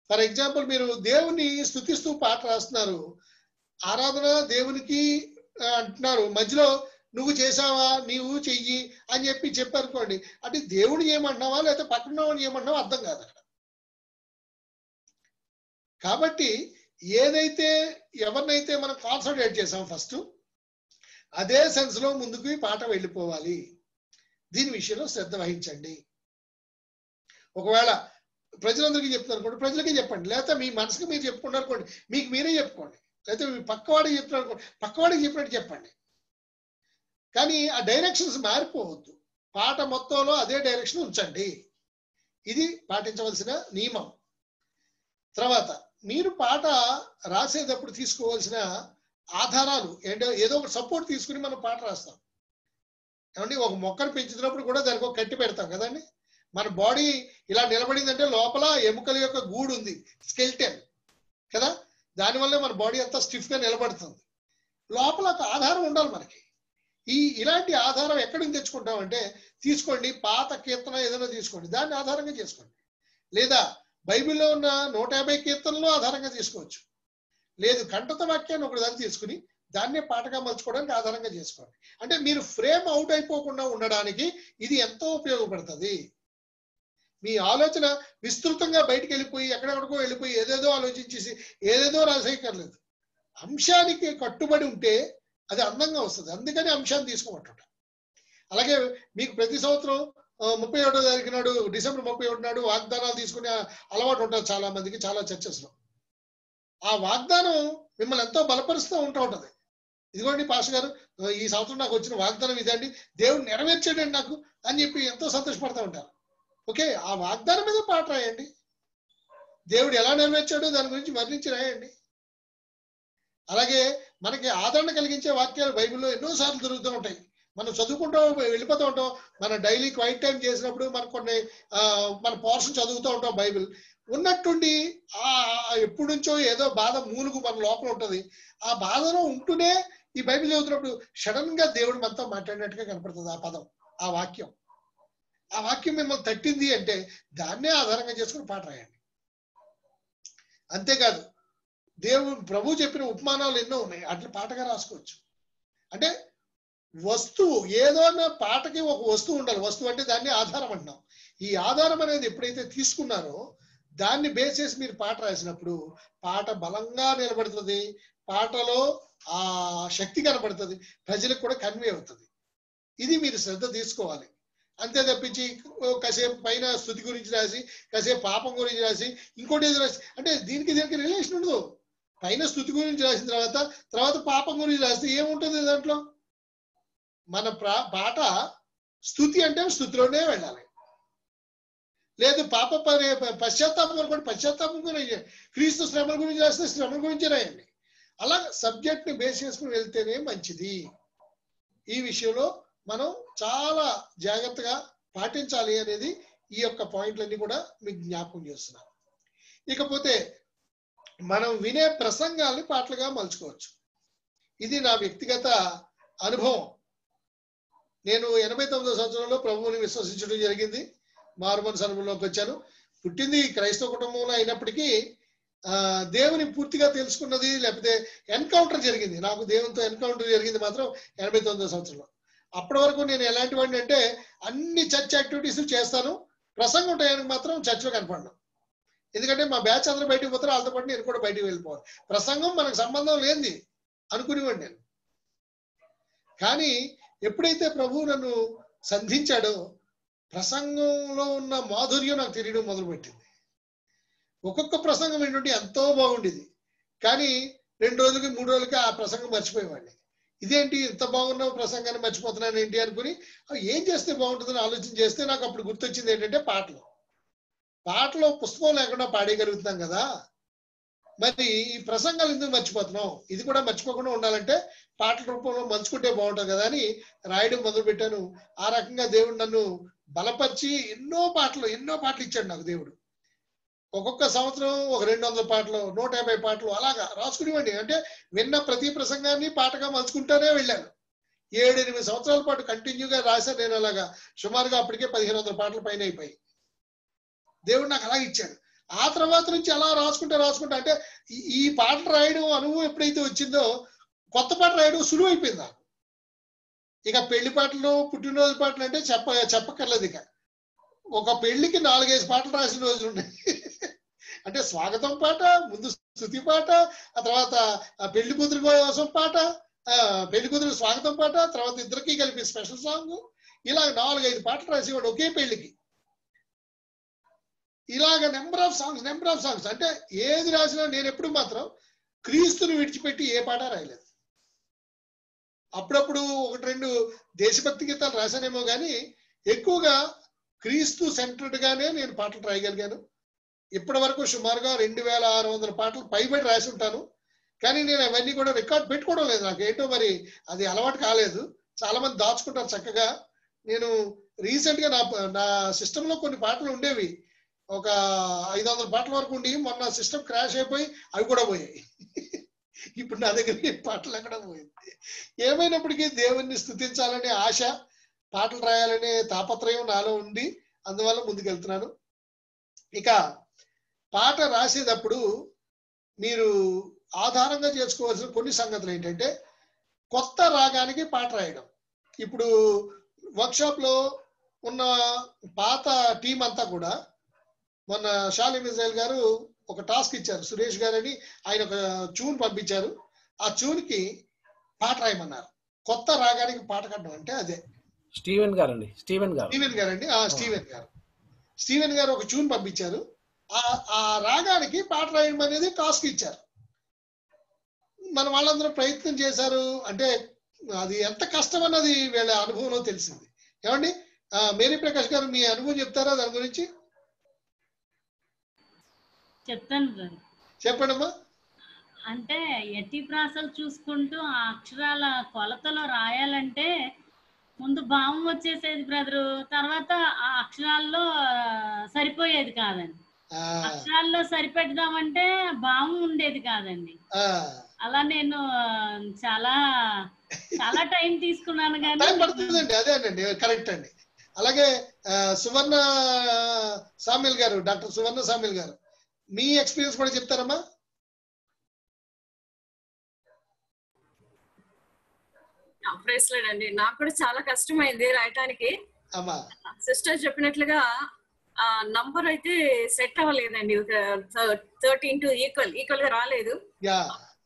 ఫర్ ఎగ్జాంపుల్ మీరు దేవుని స్థుతిస్తూ పాట రాస్తున్నారు. ఆరాధన దేవునికి అంటున్నారు. మధ్యలో నువ్వు చేసావా నీవు చెయ్యి అని చెప్పి చెప్పారనుకోండి. అంటే దేవుడు ఏమంటున్నావా లేకపోతే పట్టణం వాడిని ఏమంటున్నావా అర్థం కాదు అక్కడ. కాబట్టి ఏదైతే ఎవరినైతే మనం కాన్సన్ట్రేట్ చేసాం ఫస్ట్ అదే సెన్స్లో ముందుకు పాట వెళ్ళిపోవాలి. దీని విషయంలో శ్రద్ధ వహించండి. ఒకవేళ ప్రజలందరికీ చెప్తున్నారు అనుకోండి ప్రజలకే చెప్పండి. లేకపోతే మీ మనసుకు మీరు చెప్పుకున్నారు అనుకోండి మీకు మీరే చెప్పుకోండి. లేకపోతే పక్కవాడికి చెప్తున్నారు పక్కవాడికి చెప్పినట్టు చెప్పండి. కానీ ఆ డైరెక్షన్స్ మారిపోవద్దు. పాట మొత్తంలో అదే డైరెక్షన్ ఉంచండి. ఇది పాటించవలసిన నియమం. తర్వాత మీరు పాట రాసేటప్పుడు తీసుకోవాల్సిన ఆధారాలు ఏంటో ఏదో ఒక సపోర్ట్ తీసుకుని మనం పాట రాస్తాం. ఏమండి ఒక మొక్కను పెంచుతున్నప్పుడు కూడా దానికి ఒక కట్టి పెడతాం కదండి. మన బాడీ ఇలా నిలబడిందంటే లోపల ఎముకల యొక్క గూడు ఉంది స్కెల్టెన్ కదా? దానివల్లే మన బాడీ అంతా స్టిఫ్గా నిలబడుతుంది. లోపల ఒక ఆధారం ఉండాలి మనకి. ఈ ఇలాంటి ఆధారం ఎక్కడి నుంచి తెచ్చుకుంటామంటే తీసుకోండి పాత కీర్తన ఏదైనా తీసుకోండి దాన్ని ఆధారంగా చేసుకోండి. లేదా బైబిల్లో ఉన్న నూట యాభై కీర్తనలు ఆధారంగా తీసుకోవచ్చు. లేదు కంఠత వాక్యాన్ని ఒకటి దాన్ని తీసుకుని దాన్నే పాటగా మలుచుకోవడానికి ఆధారంగా చేసుకోండి. అంటే మీరు ఫ్రేమ్ అవుట్ అయిపోకుండా ఉండడానికి ఇది ఎంతో ఉపయోగపడుతుంది. మీ ఆలోచన విస్తృతంగా బయటికి వెళ్ళిపోయి ఎక్కడెక్కడికో వెళ్ళిపోయి ఏదేదో ఆలోచించేసి ఏదేదో రాసేయక్కర్లేదు అంశానికి కట్టుబడి ఉంటే అది అందంగా వస్తుంది. అందుకని అంశాన్ని తీసుకోమంటుంట అలాగే మీకు ప్రతి సంవత్సరం ముప్పై ఒకటో తారీఖు నాడు డిసెంబర్ ముప్పై ఒకటి నాడు వాగ్దానాలు తీసుకునే అలవాటు ఉంటుంది చాలా మందికి చాలా చర్చస్లో. ఆ వాగ్దానం మిమ్మల్ని ఎంతో బలపరుస్తూ ఉంటా ఉంటుంది. ఇదిగోండి పాస్ గారు ఈ సంవత్సరం నాకు వచ్చిన వాగ్దానం ఇదండి. దేవుడు నెరవేర్చాడండి నాకు అని చెప్పి ఎంతో సంతోషపడతా ఉంటారు. ఓకే ఆ వాగ్దానం మీద పాట రాయండి. దేవుడు ఎలా నెరవేర్చాడో దాని గురించి వర్ణించి రాయండి. అలాగే మనకి ఆదరణ కలిగించే వాక్యాలు బైబిల్లో ఎన్నో సార్లు దొరుకుతూ ఉంటాయి. మనం చదువుకుంటూ వెళ్ళిపోతూ ఉంటాం. మన డైలీ క్వైట్ టైం చేసినప్పుడు మనకు కొన్ని మన పోర్షన్ చదువుతూ ఉంటాం బైబిల్. ఉన్నట్టుండి ఆ ఆ ఎప్పటి నుంచో ఏదో బాధ మూలుగు మన లోపల ఉంటుంది. ఆ బాధలో ఉంటూనే ఈ బైబిల్ చదువుతున్నప్పుడు సడన్గా దేవుడు మనతో మాట్లాడినట్టుగా కనపడుతుంది ఆ పదం ఆ వాక్యం. ఆ వాక్యం మిమ్మల్ని తట్టింది అంటే దాన్నే ఆధారంగా చేసుకుని పాట రాయండి. అంతేకాదు దేవుడు ప్రభు చెప్పిన ఉపమానాలు ఎన్నో ఉన్నాయి. అట్లా పాటగా రాసుకోవచ్చు. అంటే వస్తువు ఏదో పాటకి ఒక వస్తువు ఉండాలి. వస్తువు అంటే దాన్ని ఆధారం అంటున్నాం. ఈ ఆధారం అనేది ఎప్పుడైతే తీసుకున్నారో దాన్ని బేస్ చేసి మీరు పాట రాసినప్పుడు పాట బలంగా నిలబడుతుంది. పాటలో ఆ శక్తి కనబడుతుంది ప్రజలకు కూడా కన్వే అవుతుంది. ఇది మీరు శ్రద్ధ తీసుకోవాలి. అంతే తప్పించి కాసేపు పైన స్థుతి గురించి రాసి కాసేపు పాపం గురించి రాసి ఇంకోటి ఏదో రాసి. అంటే దీనికి దీనికి రిలేషన్ ఉండదు. పైన స్థుతి గురించి రాసిన తర్వాత తర్వాత పాపం గురించి రాస్తే ఏముంటుంది దాంట్లో? మన ప్రా- పాట స్థుతి అంటే స్థుతిలోనే వెళ్ళాలి. లేదు పాప పశ్చాత్తాపం అనుకోండి పశ్చాత్తాపం గురించి క్రీస్తు శ్రమల గురించి రాస్తే శ్రమల గురించి రాయండి. అలా సబ్జెక్ట్ని బేస్ చేసుకుని వెళ్తేనే మంచిది. ఈ విషయంలో మనం చాలా జాగ్రత్తగా పాటించాలి అనేది ఈ యొక్క పాయింట్లన్నీ కూడా మీకు జ్ఞాపకం చేస్తున్నాను ఇకపోతే మనం వినే ప్రసంగాల్ని పాటలుగా మలుచుకోవచ్చు. ఇది నా వ్యక్తిగత అనుభవం. నేను ఎనభై తొమ్మిదో సంవత్సరంలో ప్రభువుని విశ్వసించడం జరిగింది. మారుమన్ సమయంలోకి వచ్చాను. పుట్టింది క్రైస్తవ కుటుంబంలో అయినప్పటికీ దేవుని పూర్తిగా తెలుసుకున్నది లేకపోతే ఎన్కౌంటర్ జరిగింది. నాకు దేవునితో ఎన్కౌంటర్ జరిగింది మాత్రం ఎనభై తొమ్మిదో సంవత్సరంలో. అప్పటి వరకు నేను ఎలాంటి వాడిని అంటే అన్ని చర్చ్ యాక్టివిటీస్ చేస్తాను. ప్రసంగం టయానికి మాత్రం చర్చ్లో కనపడను. ఎందుకంటే మా బ్యాచ్ అందరూ బయటకు పోతారు వాళ్ళతో పాటు నేను కూడా బయటకు వెళ్ళిపోవాలి. ప్రసంగం మనకు సంబంధం లేనిది అనుకునేవాడిని నేను. కానీ ఎప్పుడైతే ప్రభువు నన్ను సంధించాడో ప్రసంగంలో ఉన్న మాధుర్యం నాకు తెలియడం మొదలుపెట్టింది. ఒక్కొక్క ప్రసంగం ఏంటంటే ఎంతో బాగుండేది. కానీ రెండు రోజులకి మూడు రోజులకి ఆ ప్రసంగం మర్చిపోయేవాడిని. ఇదేంటి ఇంత బాగున్న ప్రసంగాన్ని మర్చిపోతున్నాను ఏంటి అనుకుని ఏం చేస్తే బాగుంటుందని ఆలోచన చేస్తే నాకు అప్పుడు గుర్తొచ్చింది ఏంటంటే పాటలు. పాటలో పుస్తకం లేకుండా పాడేయగలుగుతున్నాం కదా. మరి ఈ ప్రసంగాలు ఎందుకు మర్చిపోతున్నాం ఇది కూడా మర్చిపోకుండా ఉండాలంటే పాటల రూపంలో మంచుకుంటే బాగుంటుంది కదా అని రాయడం మొదలుపెట్టాను. ఆ రకంగా దేవుడు నన్ను బలపరిచి ఎన్నో పాటలు ఎన్నో పాటలు ఇచ్చాడు నాకు దేవుడు. ఒక్కొక్క సంవత్సరం ఒక రెండు వందల పాటలు నూట యాభై పాటలు అలాగా రాసుకునేవాడిని. అంటే విన్న ప్రతి ప్రసంగాన్ని పాటగా మలుచుకుంటానే వెళ్ళాను. ఏడు ఎనిమిది సంవత్సరాల పాటు కంటిన్యూగా రాశాను నేను అలాగా. సుమారుగా అప్పటికే పదిహేను వందల పాటల పైన అయిపోయి దేవుడు నాకు అలా ఇచ్చాడు. ఆ తర్వాత నుంచి అలా రాసుకుంటే రాసుకుంటా. అంటే ఈ- ఈ పాటలు రాయడం అనుభవం ఎప్పుడైతే వచ్చిందో కొత్త పాట రాయడం సులువు అయిపోయింది నాకు. ఇక పెళ్ళి పాటలు పుట్టినరోజు పాటలు అంటే చెప్ప చెప్పక్కర్లేదు ఇక. ఒక పెళ్ళికి నాలుగైదు పాటలు రాసిన రోజులు ఉన్నాయి. అంటే స్వాగతం పాట ముందు స్థుతి పాట ఆ తర్వాత పెళ్ళి కూతురు కోసం పాట పెళ్ళి కూతురు స్వాగతం పాట తర్వాత ఇద్దరికి కలిపి స్పెషల్ సాంగ్. ఇలా నాలుగైదు పాటలు రాసేవాడు ఒకే పెళ్ళికి. ఇలాగ number of songs number of songs. అంటే ఏది రాసినా నేను ఎప్పుడు మాత్రం క్రీస్తుని విడిచిపెట్టి ఏ పాట రాయలేదు. అప్పుడప్పుడు ఒకటి రెండు దేశభక్తి గీతాలు రాశానేమో కానీ ఎక్కువగా క్రీస్తు సెంటర్డ్గానే నేను పాటలు రాయగలిగాను. ఇప్పటి వరకు సుమారుగా రెండు వేల ఆరు వందల పాటలు పైబడి రాసి ఉంటాను కానీ నేను అవన్నీ కూడా రికార్డ్ పెట్టుకోవడం లేదు నాకు. ఏంటో మరి అది అలవాటు కాలేదు. చాలా మంది దాచుకుంటారు చక్కగా. నేను రీసెంట్గా నా నా సిస్టమ్లో కొన్ని పాటలు ఉండేవి. ఒక ఐదు వందల పాటల వరకు ఉండి మొన్న సిస్టమ్ క్రాష్ అయిపోయి అవి కూడా పోయాయి. <laughs> ఇప్పుడు నా దగ్గర పాటలు ఎక్కడ పోయింది ఏమైనప్పటికీ దేవుణ్ణి స్థుతించాలనే ఆశ పాటలు రాయాలనే తాపత్రయం నాలో ఉంది అందువల్ల ముందుకెళ్తున్నాను. ఇక పాట రాసేటప్పుడు మీరు ఆధారంగా చేసుకోవాల్సిన కొన్ని సంగతులు ఏంటంటే కొత్త రాగానికి పాట రాయడం. ఇప్పుడు వర్క్షాప్లో ఉన్న పాత టీం అంతా కూడా మొన్న షాలిం ఇజ్రాయల్ గారు ఒక టాస్క్ ఇచ్చారు. సురేష్ గారు అని ఆయన ఒక ట్యూన్ పంపించారు. ఆ ట్యూన్కి పాట రాయమన్నారు. కొత్త రాగానికి పాట కట్టడం అంటే అదే. స్టీవెన్ గారండి. స్టీవెన్ గారు. స్టీవెన్ స్టీవెన్ గారు. స్టీవెన్ గారు ఒక ట్యూన్ పంపించారు. ఆ రాగానికి పాట రాయడం అనేది టాస్క్ ఇచ్చారు. మన వాళ్ళందరూ ప్రయత్నం చేశారు. అంటే అది ఎంత కష్టం అన్నది వీళ్ళ అనుభవంలో తెలిసింది. ఏమండి? మేరీ ప్రకాష్ గారు మీ అనుభవం చెప్తారా? దాని గురించి చెప్తాను బ్రదర్ చెప్పండమ్మా అంటే ఎట్టి ప్రాసలు చూసుకుంటూ ఆ అక్షరాల కొలతలో రాయాలంటే ముందు భావం వచ్చేసేది బ్రదరు. తర్వాత ఆ అక్షరాల్లో సరిపోయేది కాదండి. అక్షరాల్లో సరిపెడదామంటే భావం ఉండేది కాదండి. ఆ. అలా నేను చాలా చాలా టైం తీసుకున్నాను టైం కానీ పడుతుందండి అదేనండి కరెక్ట్ అండి. అలాగే సువర్ణ సామిల్ గారు డాక్టర్ సువర్ణ సామిల్ గారు మీ ఎక్స్పీరియన్స్ కూడా చెప్తారమ్మా? అండి నాకు కూడా చాలా కష్టమైంది రాయటానికి. అమ్మా. సిస్టర్ చెప్పినట్లుగా నంబర్ అయితే సెట్ అవ్వలేదండి. థర్టీన్ టు ఈక్వల్ ఈక్వల్గా రాలేదు.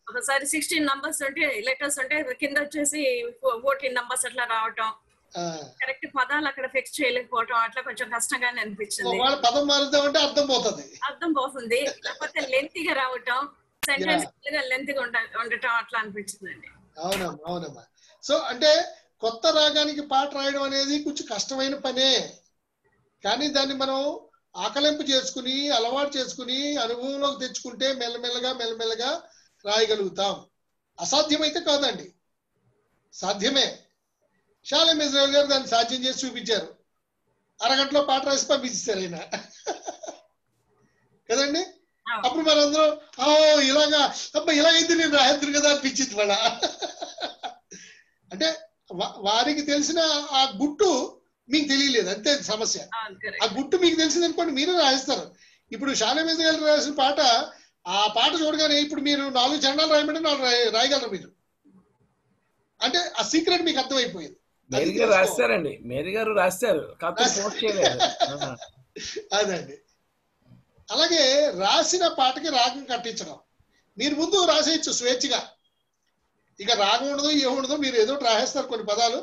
ఒకసారి సిక్స్టీన్ నంబర్స్ ఉంటే లెటర్స్ ఉంటే కింద వచ్చేసి ఫోర్టీన్ నంబర్స్ అట్లా రావటం. కరెక్ట్ పదాలు అక్కడ ఫిక్స్ చేయలేకపోవటం అట్లా కొంచెం కష్టంగానే అనిపించింది. పదం మారుద్దామంటే అర్థం పోతుంది. అర్థం పోతుంది. లేకపోతే లెంత్గా రావటం సెంటెన్స్ లెంత్గా ఉండ- ఉండటం అట్లా అనిపించిందండి. అవునమ్మా అవునమ్మా. సో అంటే కొత్త రాగానికి పాట రాయడం అనేది కొంచెం కష్టమైన పనే. కానీ దాన్ని మనం ఆకలింపు చేసుకుని అలవాటు చేసుకుని అనుభవంలోకి తెచ్చుకుంటే మెల్లమెల్లగా మెల్లమెల్లగా రాయగలుగుతాం. అసాధ్యమైతే కాదండి. సాధ్యమే. షాలెం ఇజ్రాయల్ గారు దాన్ని సాధ్యం చేసి చూపించారు. అరగంటలో పాట రాసి పంపించారు ఆయన. కదండి? అప్పుడు మనందరం ఓ ఇలాగా అబ్బా ఇలా అయితే నేను రాయద్దు కదా అనిపించింది వాళ్ళ అంటే వారికి తెలిసిన ఆ గుట్టు మీకు తెలియలేదు అంతే సమస్య. ఆ గుట్టు మీకు తెలిసింది అనుకోండి మీరే రాయిస్తారు ఇప్పుడు షాలమేజ్ గారు రాసిన పాట ఆ పాట చూడగానే ఇప్పుడు మీరు నాలుగు జెండాలు రాయమంటే నాలుగు రాయ- రాయగలరు మీరు. అంటే ఆ సీక్రెట్ మీకు అర్థమైపోయింది. మేరీ గారు రాశారండి మేరీ గారు ఆ. <laughs> అదండి అలాగే రాసిన పాటకి రాగం కట్టించడం. మీరు ముందు రాసేయచ్చు స్వేచ్ఛగా. ఇక రాగం ఉండదు ఏముండదు మీరు ఏదో రాసేస్తారు కొన్ని పదాలు.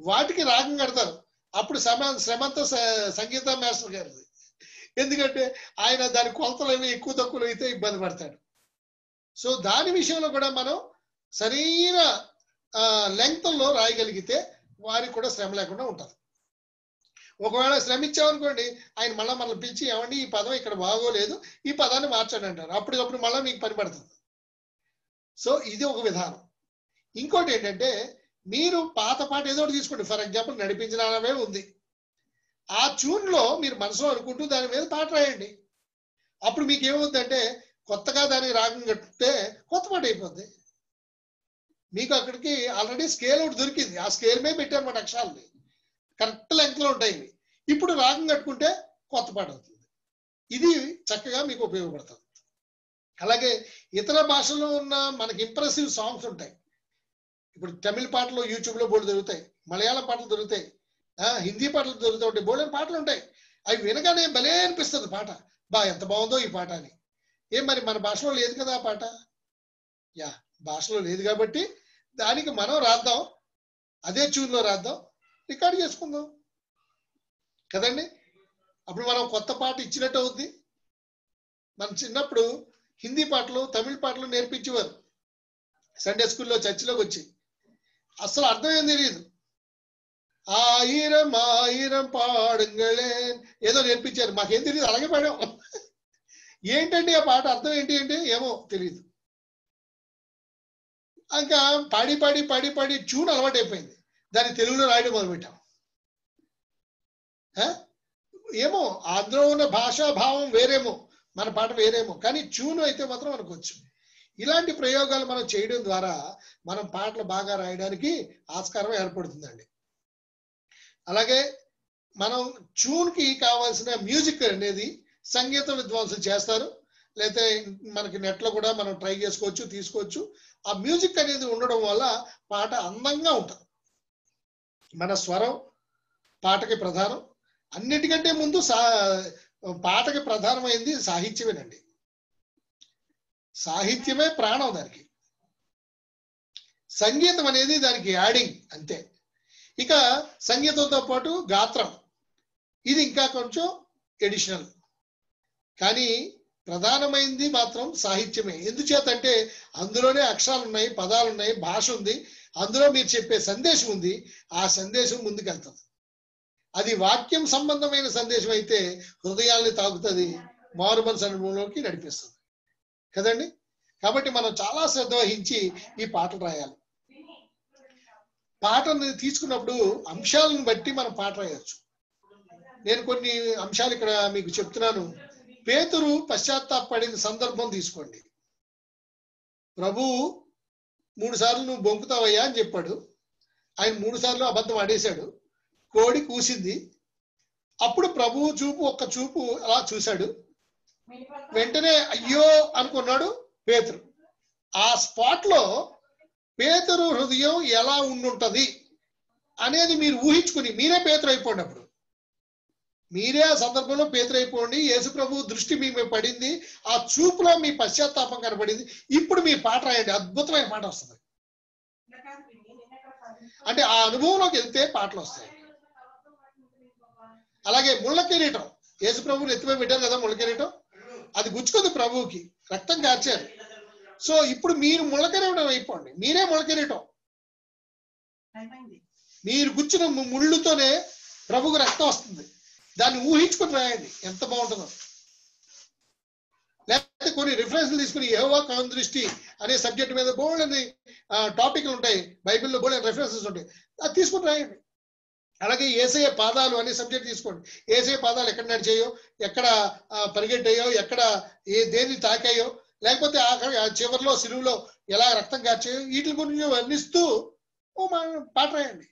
వాటికి రాగం కడతారు. అప్పుడు శ్రమ శ్రమంత సంగీత మాస్టర్ గారిది. ఎందుకంటే ఆయన దాని కొలతలు ఏమి ఎక్కువ తక్కువలు అయితే ఇబ్బంది పడతాడు. సో దాని విషయంలో కూడా మనం సరైన లెంగ్త్లో రాయగలిగితే వారికి కూడా శ్రమ లేకుండా ఉంటుంది. ఒకవేళ శ్రమించామనుకోండి ఆయన మళ్ళీ మనల్ని పిలిచి ఏమండి ఈ పదం ఇక్కడ బాగోలేదు ఈ పదాన్ని మార్చండి అంటారు. అప్పటికప్పుడు మళ్ళీ మీకు పని పడుతుంది. సో ఇది ఒక విధానం. ఇంకోటి ఏంటంటే మీరు పాత పాట ఏదో ఒకటి తీసుకోండి. ఫర్ ఎగ్జాంపుల్ నడిపించడానమే ఉంది. ఆ ట్యూన్లో మీరు మనసులో అనుకుంటూ దాని మీద పాట రాయండి. అప్పుడు మీకు ఏమవుతుందంటే కొత్తగా దానికి రాగం కట్టితే కొత్త పాట అయిపోద్ది. మీకు అక్కడికి ఆల్రెడీ స్కేల్ ఒకటి దొరికింది. ఆ స్కేల్ మీద పెట్టారన్నమాట అక్షరాలని. కరెక్ట్ లెంగ్త్లో ఉంటాయి ఇవి. ఇప్పుడు రాగం కట్టుకుంటే కొత్త పాట అవుతుంది. ఇది చక్కగా మీకు ఉపయోగపడుతుంది. అలాగే ఇతర భాషల్లో ఉన్న మనకి ఇంప్రెసివ్ సాంగ్స్ ఉంటాయి. ఇప్పుడు తమిళ పాటలు యూట్యూబ్లో బోర్డు దొరుకుతాయి మలయాళం పాటలు దొరుకుతాయి హిందీ పాటలు దొరుకుతూ ఉంటాయి బోర్డు పాటలు ఉంటాయి. అవి వినగానే భలే అనిపిస్తుంది పాట. బా ఎంత బాగుందో ఈ పాట అని. ఏం మరి మన భాషలో లేదు కదా ఆ పాట? యా భాషలో లేదు కాబట్టి దానికి మనం రాద్దాం. అదే ట్యూన్లో రాద్దాం. రికార్డ్ చేసుకుందాం. కదండి? అప్పుడు మనం కొత్త పాట ఇచ్చినట్టు అవుద్ది. మనం చిన్నప్పుడు హిందీ పాటలు తమిళ పాటలు నేర్పించేవారు. సండే స్కూల్లో చర్చిలోకి వచ్చి. అసలు అర్థమేం తెలియదు ఆయిరం ఆయిరం పాడుంగళే ఏదో నేర్పించారు. మాకేం తెలియదు అలాగే పాడాం. ఏంటండి ఆ పాట? అర్థం ఏంటి అంటే ఏమో తెలియదు ఇంకా పాడి పాడి పాడి పాడి చూడు అలవాటు అయిపోయింది దాన్ని తెలుగులో రాయడం మొదలుపెట్టాం. ఏమో అందులో ఉన్న భాషా భావం వేరేమో. మన పాట వేరేమో. కానీ చూను అయితే మాత్రం మనకు వచ్చింది. ఇలాంటి ప్రయోగాలు మనం చేయడం ద్వారా మనం పాటలు బాగా రాయడానికి ఆస్కారం ఏర్పడుతుందండి. అలాగే మనం ట్యూన్ కావాల్సిన మ్యూజిక్ అనేది సంగీత విద్వాంసులు చేస్తారు. లేకపోతే మనకి నెట్లో కూడా మనం ట్రై చేసుకోవచ్చు తీసుకోవచ్చు. ఆ మ్యూజిక్ అనేది ఉండడం వల్ల పాట అందంగా ఉంటుంది. మన స్వరం పాటకి ప్రధానం. అన్నిటికంటే ముందు సా పాటకి ప్రధానమైంది సాహిత్యమేనండి. సాహిత్యమే ప్రాణం దానికి. సంగీతం అనేది దానికి యాడింగ్ అంతే. ఇక సంగీతంతో పాటు గాత్రం. ఇది ఇంకా కొంచెం ఎడిషనల్. కానీ ప్రధానమైంది మాత్రం సాహిత్యమే. ఎందుచేతంటే అందులోనే అక్షరాలు ఉన్నాయి పదాలు ఉన్నాయి భాష ఉంది. అందులో మీరు చెప్పే సందేశం ఉంది. ఆ సందేశం ముందుకెళ్తుంది. అది వాక్యం సంబంధమైన సందేశం అయితే హృదయాల్ని తాకుతుంది మారు అనుభవంలోకి నడిపిస్తుంది. కదండి? కాబట్టి మనం చాలా శ్రద్ధ వహించి ఈ పాటలు రాయాలి. పాటను తీసుకున్నప్పుడు అంశాలను బట్టి మనం పాట రాయొచ్చు. నేను కొన్ని అంశాలు ఇక్కడ మీకు చెప్తున్నాను. పేతురు పశ్చాత్తాపడిన సందర్భం తీసుకోండి. ప్రభు మూడు సార్లు నువ్వు బొంకుతావయ్యా అని చెప్పాడు. ఆయన మూడు సార్లు అబద్ధం ఆడేశాడు. కోడి కూసింది. అప్పుడు ప్రభువు చూపు ఒక్క చూపు అలా చూశాడు. వెంటనే అయ్యో అనుకున్నాడు పేతురు. ఆ స్పాట్లో పేతురు హృదయం ఎలా ఉండుంటది అనేది మీరు ఊహించుకుని మీరే పేతురు అయిపోండి అప్పుడు. మీరే ఆ సందర్భంలో పేతురు అయిపోండి. యేసు దృష్టి మీ మీద పడింది. ఆ చూపులో మీ పశ్చాత్తాపం కనబడింది. ఇప్పుడు మీ పాట రాయండి. అద్భుతమైన పాట వస్తుంది. అంటే ఆ అనుభవంలోకి వెళ్తే పాటలు వస్తాయి. అలాగే ముళ్ళ కిరీటం. యేసుప్రభుని ఎత్తిపోయి పెట్టారు కదా ముళ్ళ కిరీటం? అది గుచ్చుకుంది ప్రభువుకి. రక్తం కార్చారు. సో ఇప్పుడు మీరు కిరీటం అయిపోండి. మీరే ముళ్ళ కిరీటం మీరు గుచ్చిన ముళ్ళుతోనే ప్రభువుకు రక్తం వస్తుంది. దాన్ని ఊహించుకుని రాయండి. ఎంత బాగుంటుందో. లేకపోతే కొన్ని రిఫరెన్స్లు తీసుకుని కౌన్ దృష్టి అనే సబ్జెక్ట్ మీద బోల్డ్ అని టాపిక్లు ఉంటాయి. బైబిల్లో బోల్డ్ రెఫరెన్సెస్ ఉంటాయి. అది తీసుకుని రాయండి. అలాగే ఏసయ పాదాలు అనే సబ్జెక్ట్ తీసుకోండి. ఏసయ పాదాలు ఎక్కడ నడిచాయో ఎక్కడ పరిగెట్టాయో ఎక్కడ ఏ దేన్ని తాకాయో లేకపోతే ఆఖరి ఆ చివరిలో సిలువులో ఎలా రక్తం కార్చాయో వీటి గురించి వర్ణిస్తూ ఓ మా పాట రాయండి.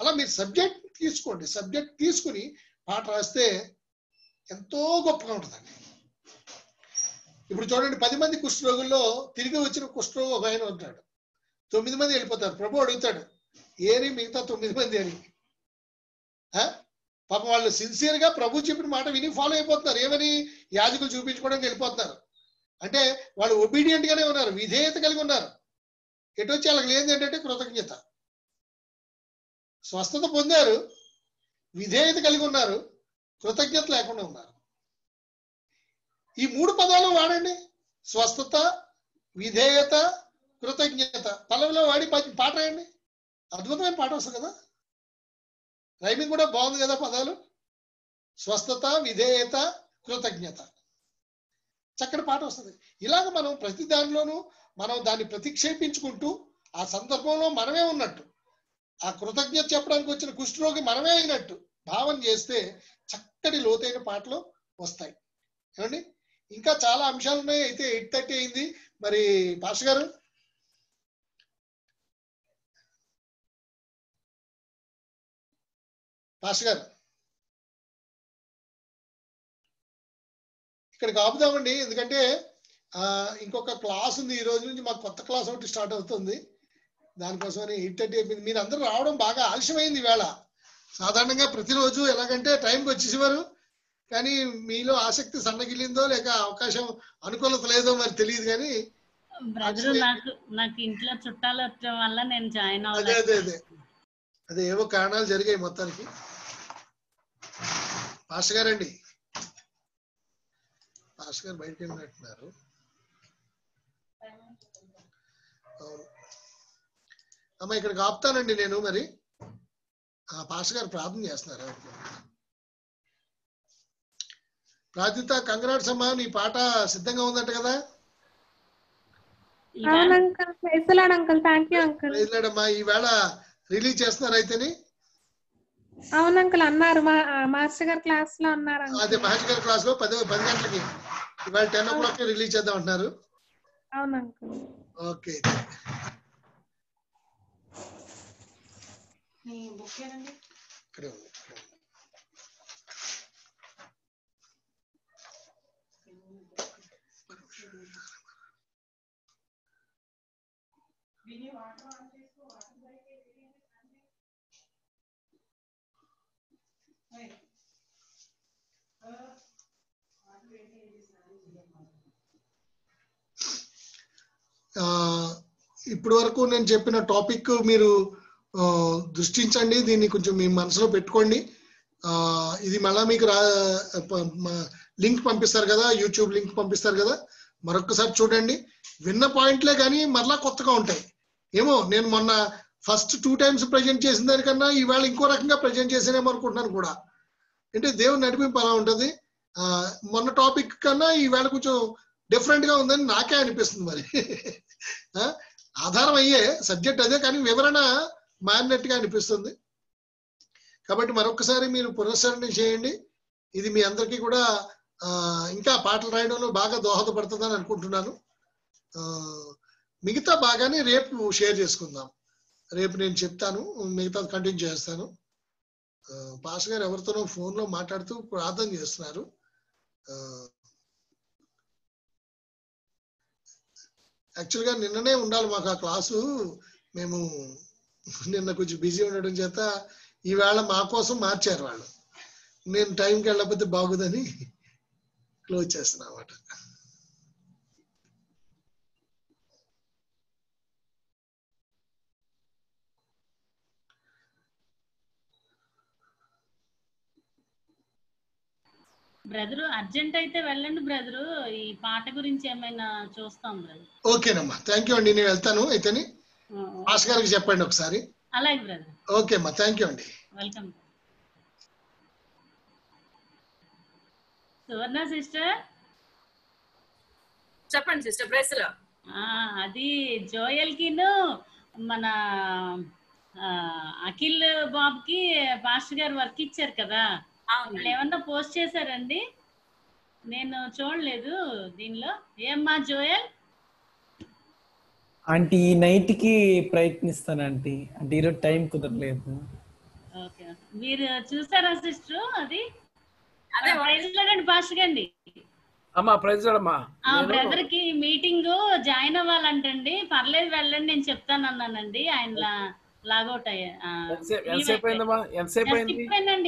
అలా మీరు సబ్జెక్ట్ తీసుకోండి. సబ్జెక్ట్ తీసుకుని పాట రాస్తే ఎంతో గొప్పగా ఉంటుందండి. ఇప్పుడు చూడండి పది మంది కుష్ఠరోగుల్లో తిరిగి వచ్చిన కుష్ఠరోగి ఒక ఆయన ఉంటాడు. తొమ్మిది మంది వెళ్ళిపోతారు. ప్రభు అడుగుతాడు ఏరి మిగతా తొమ్మిది మంది అని. పాపం వాళ్ళు సిన్సియర్గా ప్రభు చెప్పిన మాట విని ఫాలో అయిపోతున్నారు. ఏమని? యాజకులు చూపించుకోవడానికి వెళ్ళిపోతున్నారు. అంటే వాళ్ళు ఒబీడియంట్ గానే ఉన్నారు. విధేయత కలిగి ఉన్నారు. ఎటు వచ్చి వాళ్ళకి లేనిది ఏంటంటే కృతజ్ఞత. స్వస్థత పొందారు. విధేయత కలిగి ఉన్నారు. కృతజ్ఞత లేకుండా ఉన్నారు. ఈ మూడు పదాలు వాడండి. స్వస్థత విధేయత కృతజ్ఞత. పల్లవిలో వాడి పాట రాయండి. అద్భుతమైన పాట వస్తుంది కదా? రైమింగ్ కూడా బాగుంది కదా పదాలు? స్వస్థత విధేయత కృతజ్ఞత. చక్కటి పాట వస్తుంది. ఇలాగ మనం ప్రతి దానిలోనూ మనం దాన్ని ప్రతిక్షేపించుకుంటూ ఆ సందర్భంలో మనమే ఉన్నట్టు ఆ కృతజ్ఞత చెప్పడానికి వచ్చిన కుష్ఠరోగి మనమే అయినట్టు భావన చేస్తే చక్కటి లోతైన పాటలు వస్తాయి. ఏమండి? ఇంకా చాలా అంశాలు ఉన్నాయి. అయితే ఎయిట్ థర్టీ అయింది. మరి పాష గారు? పాష గారు. ఇక్కడికి ఆపుదామండి. ఎందుకంటే ఇంకొక క్లాస్ ఉంది ఈ రోజు నుంచి మాకు కొత్త క్లాస్ ఒకటి స్టార్ట్ అవుతుంది. దానికోసమని ఎయిట్ థర్టీ అయిపోయింది. మీరు అందరూ రావడం బాగా ఆలస్యమైంది ఈవేళ. సాధారణంగా ప్రతిరోజు ఎలాగంటే టైంకి వచ్చేసేవారు. కానీ మీలో ఆసక్తి సన్నగిలిందో లేక అవకాశం అనుకూలత లేదో మరి తెలియదు కానీ బ్రదర్ నాకు నాకు ఇంట్లో చుట్టాలు వచ్చడం వల్ల నేను జాయిన్ అదే అదే. అదే ఏవో కారణాలు జరిగాయి మొత్తానికి. పాస్టర్ గారండి. పాస్టర్ గారు బయటకు వెళ్ళినట్టున్నారు. అమ్మ ఇక్కడికి ఆపుతానండి నేను మరి. ఆ పాస్టర్ గారు ప్రార్థన చేస్తున్నారు. ప్రార్థిత కంగ్రాట్స్ అమ్మా నీ పాట సిద్ధంగా ఉందంట కదా? ఈవేళ రిలీజ్ చేస్తున్నారు అయితేని. అవును అంకుల్ అన్నారు. మా మాస్టర్ గారు క్లాస్లో అన్నారు అదే మహేష్ గారి క్లాస్లో పది పది గంటలకి. ఇవాళ టెన్ ఓ క్లాక్ రిలీజ్ చేద్దాం అంటున్నారు. అవును అంకుల్. ఓకే. ఇక్కడే ఉంది. ఇక్కడే ఇప్పటి వరకు నేను చెప్పిన టాపిక్ మీరు దృష్టించండి దీన్ని కొంచెం మీ మనసులో పెట్టుకోండి. ఇది మళ్ళీ మీకు రా లింక్ పంపిస్తారు కదా యూట్యూబ్ లింక్ పంపిస్తారు కదా మరొకసారి చూడండి. విన్న పాయింట్లే కానీ మరలా కొత్తగా ఉంటాయి. ఏమో నేను మొన్న ఫస్ట్ టూ టైమ్స్ ప్రజెంట్ చేసిన దానికన్నా ఈవేళ ఇంకో రకంగా ప్రజెంట్ చేసానేమో అనుకుంటున్నాను కూడా. అంటే దేవుని నడిపింపు అలా ఉంటుంది. మొన్న టాపిక్ కన్నా ఈవేళ కొంచెం డిఫరెంట్గా ఉందని నాకే అనిపిస్తుంది మరి. <laughs> ఆధారం అయ్యే సబ్జెక్ట్ అదే కానీ వివరణ మారినట్టుగా అనిపిస్తుంది. కాబట్టి మరొకసారి మీరు పునఃసరణ చేయండి. ఇది మీ అందరికీ కూడా ఇంకా పాటలు రాయడంలో బాగా దోహదపడుతుందని అనుకుంటున్నాను. మిగతా బాగానే రేపు షేర్ చేసుకుందాం. రేపు నేను చెప్తాను మిగతా కంటిన్యూ చేస్తాను. పాస్ గారు ఎవరితోనో ఫోన్లో మాట్లాడుతూ ప్రార్థన చేస్తున్నారు. యాక్చువల్గా నిన్ననే ఉండాలి మాకు ఆ క్లాసు. మేము నిన్న కొంచెం బిజీ ఉండడం చేత ఈవేళ మా కోసం మార్చారు వాళ్ళు. నేను టైంకి వెళ్ళకపోతే బాగుదని క్లోజ్ చేస్తున్నా అన్నమాట. బ్రదరు అర్జెంట్ అయితే వెళ్ళండి బ్రదరు. ఈ పాట గురించి ఏమైనా చూస్తాం బ్రదర్. ఓకేనమ్మా. థ్యాంక్ యూ అండి. నేను వెళ్తాను అయితేని. పాస్ గారికి చెప్పండి ఒకసారి. అలాగే బ్రదర్. ఓకే అమ్మా థ్యాంక్ యూ అండి. Welcome Suvarna sister? చెప్పండి సిస్టర్ ప్రైస్లో. అది జోయల్ కిను మన అఖిల్ బాబుకి పాస్టర్ గారు వర్క్ ఇచ్చారు కదా. ఏమన్నా పోస్ట్ చేశారండి? నేను చూడలేదు దీనిలో. ఏమ్మా జోయల్? ఆంటీ ఈ నైట్కి ప్రయత్నిస్తాను ఆంటీ. అంటే ఈరోజు టైం కుదరలేదు. ఓకే. మీరు చూసారా సిస్టర్ అది? అదే ప్రైజ్ లేదండి పాస్టర్ గాండి. అమ్మా ప్రైజ్ అమ్మా ఆ బ్రదర్కి మీటింగ్ జాయిన్ అవ్వాలంటండి. పర్లేదు వెళ్ళండి నేను చెప్తాను అన్నానండి ఆయన లాగౌట్ అయ్యా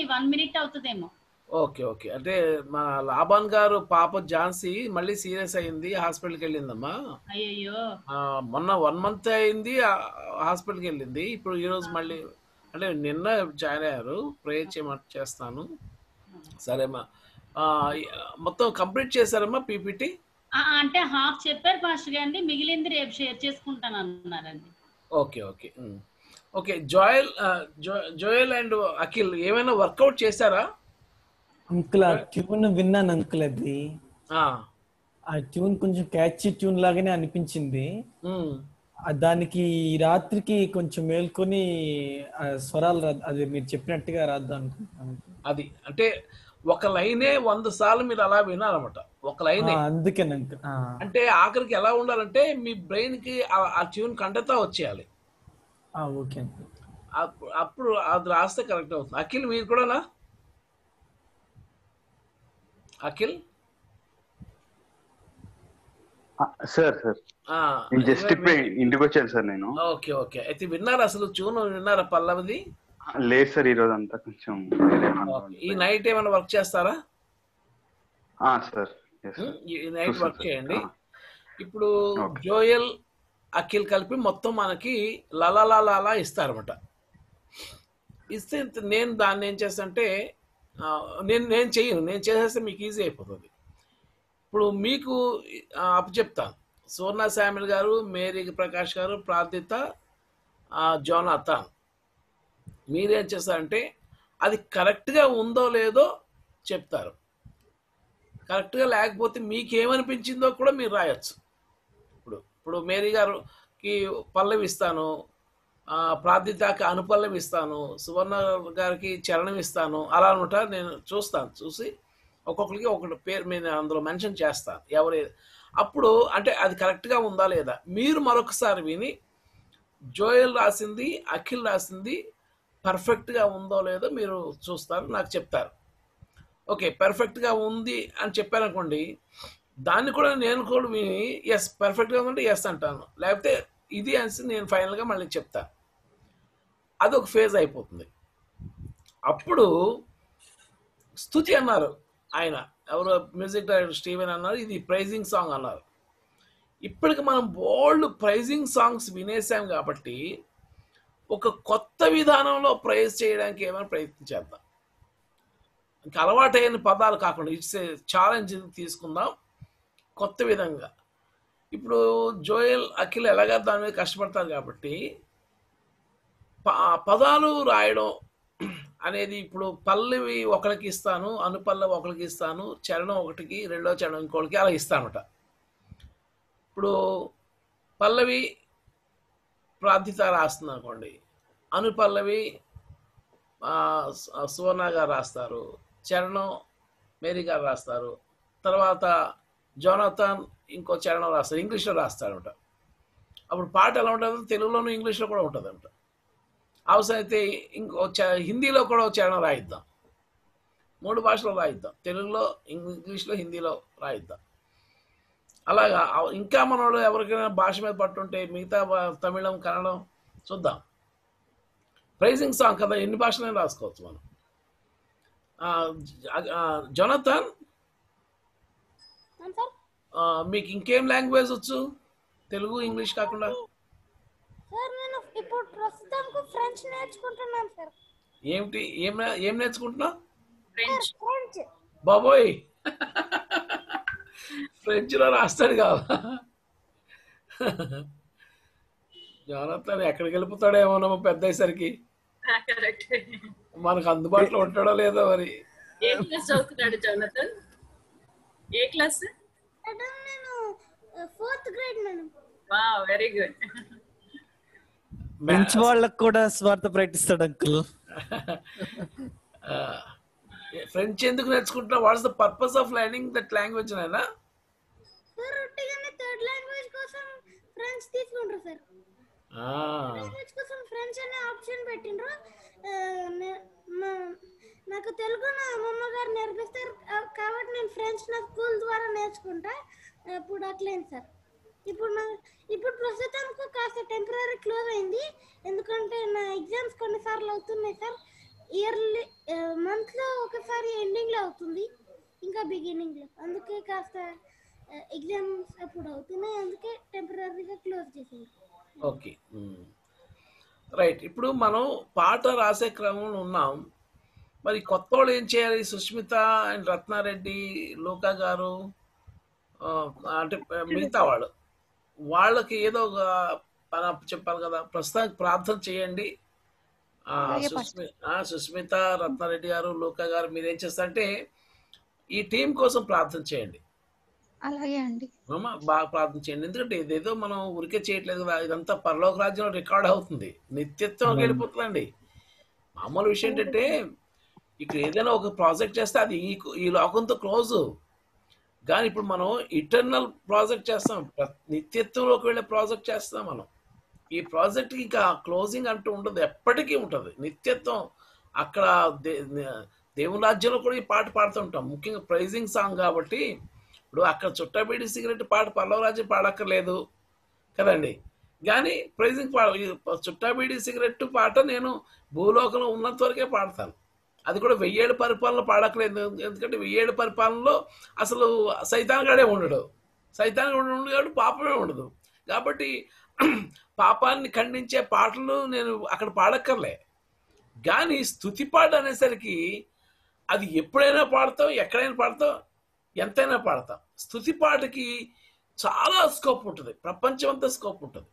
వన్ మినిట్ అవుతుందేమో. Okay okay. అంటే మన లాభాన్ గారు పాప ఝాన్సీ మళ్ళీ సీరియస్ అయింది హాస్పిటల్కి వెళ్ళిందమ్మా. అయ్యయ్యో. ఆ, మొన్న వన్ మంత్ అయింది హాస్పిటల్కి వెళ్ళింది. ఇప్పుడు ఈరోజు మళ్ళీ అంటే నిన్న జాయిన్ అయ్యారు. ప్రేయర్ చేయమంటే చేస్తాను. సరేమ్మా మొత్తం కంప్లీట్ చేశారమ్మా పీపీటీ? అంటే హాఫ్ చెప్పారు పాస్టర్ గారండి మిగిలింది రేపు షేర్ చేసుకుంటాను అన్నారండి okay. Okay. Okay Joel Joel and Akhil ఏమైనా వర్కౌట్ చేశారా? అంకుల్ ఆ ట్యూన్ విన్నాను అంకుల్ అది. ఆ, ఆ ట్యూన్ కొంచెం క్యాచీ ట్యూన్ లాగానే అనిపించింది. దానికి రాత్రికి కొంచెం మేల్కొని స్వరాలు అది మీరు చెప్పినట్టుగా రాద్దాం అనుకుంటున్నాను అది అంటే ఒక లైనే వంద సార్లు మీరు అలా వినాలన్నమాట. ఒక లైనే. ఆ, అంటే ఆఖరికి ఎలా ఉండాలంటే మీ బ్రెయిన్కి ఆ- ట్యూన్ కంటతా వచ్చేయాలి. ఓకే అప్పుడు అది రాస్తే కరెక్ట్ అవుతుంది. అఖిల్ మీరు కూడానా? అఖిల్? Sir sir. జస్ట్ ఇప్పుడే ఇంటికి వచ్చాను సార్ నేను. Okay okay. అయితే విన్నారా అసలు ట్యూన్ విన్నారా పల్లవిది? లేదు సార్ ఈ రోజు అంతా కొంచెం. ఈ నైట్ ఏమైనా వర్క్ చేస్తారా? ఆ, సార్. ఈ నైట్ వర్క్. చేయండి. ఇప్పుడు జోయల్ అఖిల్ కలిపి మొత్తం మనకి లలలలా ఇస్తారన్నమాట. ఇస్తే నేను దాన్ని ఏం చేస్తానంటే నేను నేను చెయ్యను నేను చేసేస్తే మీకు ఈజీ అయిపోతుంది. ఇప్పుడు మీకు అప్పచెప్తాను సువర్ణ శామిల్ గారు మేరీ ప్రకాష్ గారు ప్రార్థిత ఆ, జోనాథాన్. మీరేం చేస్తారంటే అది కరెక్ట్గా ఉందో లేదో చెప్తారు. కరెక్ట్గా లేకపోతే మీకు ఏమనిపించిందో కూడా మీరు రాయొచ్చు. ఇప్పుడు మేరీ గారికి పల్లవి ఇస్తాను ప్రార్థితాకి అనుపల్లవి ఇస్తాను సువర్ణ గారికి చరణం ఇస్తాను అలా అనమాట నేను చూస్తాను చూసి ఒక్కొక్కరికి ఒకటి పేరు మీద అందులో మెన్షన్ చేస్తాను ఎవరు అప్పుడు అంటే అది కరెక్ట్గా ఉందా లేదా? మీరు మరొకసారి విని జోయల్ రాసింది అఖిల్ రాసింది పర్ఫెక్ట్గా ఉందో లేదో మీరు చూస్తారు నాకు చెప్తారు. ఓకే పర్ఫెక్ట్గా ఉంది అని చెప్పారనుకోండి దాన్ని కూడా నేను కూడా విని ఎస్ పర్ఫెక్ట్గా ఉందంటే ఎస్ అంటాను. లేకపోతే ఇది అని నేను ఫైనల్గా మళ్ళీ చెప్తాను అది ఒక ఫేజ్ అయిపోతుంది. అప్పుడు స్థుతి అన్నారు ఆయన. ఎవరో మ్యూజిక్ డైరెక్టర్ స్టీవెన్ అన్నారు ఇది ప్రైజింగ్ సాంగ్ అన్నారు. ఇప్పటికి మనం బోల్డ్ ప్రైజింగ్ సాంగ్స్ వినేసాం కాబట్టి ఒక కొత్త విధానంలో ప్రైజ్ చేయడానికి ఏమైనా ప్రయత్నం చేద్దాం. ఇంకా అలవాటైన పదాలు కాకుండా ఇట్స్ ఏ ఛాలెంజ్ తీసుకుందాం. కొత్త విధంగా. ఇప్పుడు జోయల్ అఖిల్ ఎలాగా దాని మీద కష్టపడతారు కాబట్టి పదాలు రాయడం అనేది ఇప్పుడు పల్లవి ఒకరికి ఇస్తాను అనుపల్లవి ఒకరికి ఇస్తాను చరణం ఒకటికి రెండో చరణం ఇంకోటికి అలా ఇస్తానట ఇప్పుడు పల్లవి ప్రార్థిత రాస్తుంది అనుకోండి అనుపల్లవి సువర్ణ గారు రాస్తారు చరణం మేరీ గారు రాస్తారు తర్వాత జోనాథాన్ ఇంకో చరణం రాస్తారు ఇంగ్లీష్లో రాస్తారంట అప్పుడు పాట ఎలా ఉంటుంది? తెలుగులోను ఇంగ్లీష్లో కూడా ఉంటుంది అవసరమైతే ఇంకో చ- హిందీలో కూడా ఒక చరణం రాయిద్దాం. మూడు భాషలో రాయిద్దాం. తెలుగులో ఇంగ్లీష్లో హిందీలో రాయిద్దాం. అలాగా ఇంకా ఇంకా వాళ్ళు ఎవరికైనా భాష మీద పట్టుంటే మిగతా తమిళం కన్నడం చూద్దాం. ప్రైజింగ్ సాంగ్ కదా ఎన్ని భాషలైనా రాసుకోవచ్చు మనం. ఆ, జొనథన్ మీకు ఇంకేం లాంగ్వేజ్ వచ్చు? తెలుగు ఇంగ్లీష్ కాకుండా? సార్ నేను ఇప్పుడు ప్రస్తుతానికి ఫ్రెంచ్ నేర్చుకుంటున్నాను సార్ ఏమిటి? ఏం ఏం నేర్చుకుంటున్నావు? ఫ్రెంచ్ ఫ్రెంచ్ బాబోయ్! ఫ్రెంచ్లో రాస్తాడు కావా జోనథన్ ఎక్కడికి వెళ్ళిపోతాడేమోనమ్మా పెద్ద అయ్యేసరికి కరెక్ట్ <laughs> మనకు అందుబాటులో ఉంటాడో లేదో మరి. ఏ చదువుతున్నాడు జోనతన్ ఏ క్లాస్? మేడం నేను fourth grade madam. Wow very good. French వాళ్ళకు కూడా స్వార్థ ప్రకటిస్తాడు అంకుల్. ఫ్రెంచ్ ఎందుకు నేర్చుకుంటున్నావు? What's the purpose of learning that language అయినా సార్ థర్డ్ లాంగ్వేజ్ కోసం ఫ్రెంచ్ తీసుకుంటారు సార్ లాంగ్వేజ్ కోసం ఫ్రెంచ్ అనే ఆప్షన్ పెట్టిండ్రు. నాకు తెలుగు నా అమ్మమ్మ గారు నేర్పిస్తారు. కాబట్టి నేను ఫ్రెండ్స్ నా స్కూల్ ద్వారా నేర్చుకుంటా. ఇప్పుడు అట్లేదు సార్. ఇప్పుడు నా ఇప్పుడు ప్రస్తుతానికి కాస్త టెంపరీ క్లోజ్ అయింది. ఎందుకంటే నా ఎగ్జామ్స్ కొన్నిసార్లు అవుతున్నాయి సార్. ఇయర్లీ మంత్లో ఒకసారి ఎండింగ్లో అవుతుంది. ఇంకా బిగినింగ్లో అందుకే కాస్త ఎగ్జామ్స్ అప్పుడు అవుతున్నాయి. అందుకే టెంపరీగా క్లోజ్ చేసింది ఓకే. రైట్. ఇప్పుడు మనం పాట రాసే క్రమంలో ఉన్నాం. మరి కొత్త వాళ్ళు ఏం చేయాలి? సుష్మిత అండ్ రత్నారెడ్డి లోకా గారు అంటే మిగతా వాళ్ళు. వాళ్ళకి ఏదో ఒక పని చెప్పాలి కదా. ప్రస్తుతానికి ప్రార్థన చేయండి. సుస్మిత రత్నారెడ్డి గారు లోకా గారు మీరు ఏం చేస్తారంటే ఈ టీం కోసం ప్రార్థన చేయండి. అలాగే అండి. బాగా ప్రార్థన చేయండి. ఎందుకంటే ఇదేదో మనం ఊరికే చేయట్లేదు కదా. ఇదంతా పరలోక రాజ్యంలో రికార్డ్ అవుతుంది. నిత్యత్వం వెళ్ళిపోతుందండి మామూలు విషయం ఏంటంటే ఇక్కడ ఏదైనా ఒక ప్రాజెక్ట్ చేస్తే అది ఈ ఈ లోకంతో క్లోజ్. కానీ ఇప్పుడు మనం ఇటర్నల్ ప్రాజెక్ట్ చేస్తాం. నిత్యత్వంలోకి వెళ్ళే ప్రాజెక్ట్ చేస్తాం మనం. ఈ ప్రాజెక్ట్కి ఇంకా క్లోజింగ్ అంటూ ఉండదు. ఎప్పటికీ ఉంటుంది. నిత్యత్వం అక్కడ దే దేవుని రాజ్యంలో కూడా ఈ పాట పాడుతూ ఉంటాం. ముఖ్యంగా ప్రైజింగ్ సాంగ్ కాబట్టి ఇప్పుడు అక్కడ చుట్టబీడి సిగరెట్ పాట పల్లవ రాజ్యం పాడక్కర్లేదు కదండి. కానీ ప్రైజింగ్ పాడ ఈ చుట్టాబీడి సిగరెట్ పాట నేను భూలోకంలో ఉన్నంత వరకే పాడతాను. అది కూడా వెయ్యేళ్ళ పరిపాలన పాడక్కలేదు ఎందుకంటే వెయ్యేళ్ళ పరిపాలనలో అసలు సైతాన్గాడే ఉండడు. సైతాన్ ఉండడు కాబట్టి పాపమే ఉండదు. కాబట్టి <clears throat> పాపాన్ని ఖండించే పాటలు నేను అక్కడ పాడక్కర్లే. కానీ స్థుతి పాట అనేసరికి అది ఎప్పుడైనా పాడతాం ఎక్కడైనా పాడతాం ఎంతైనా పాడతాం. స్థుతి పాటకి చాలా స్కోప్ ఉంటుంది. ప్రపంచం అంతా స్కోప్ ఉంటుంది.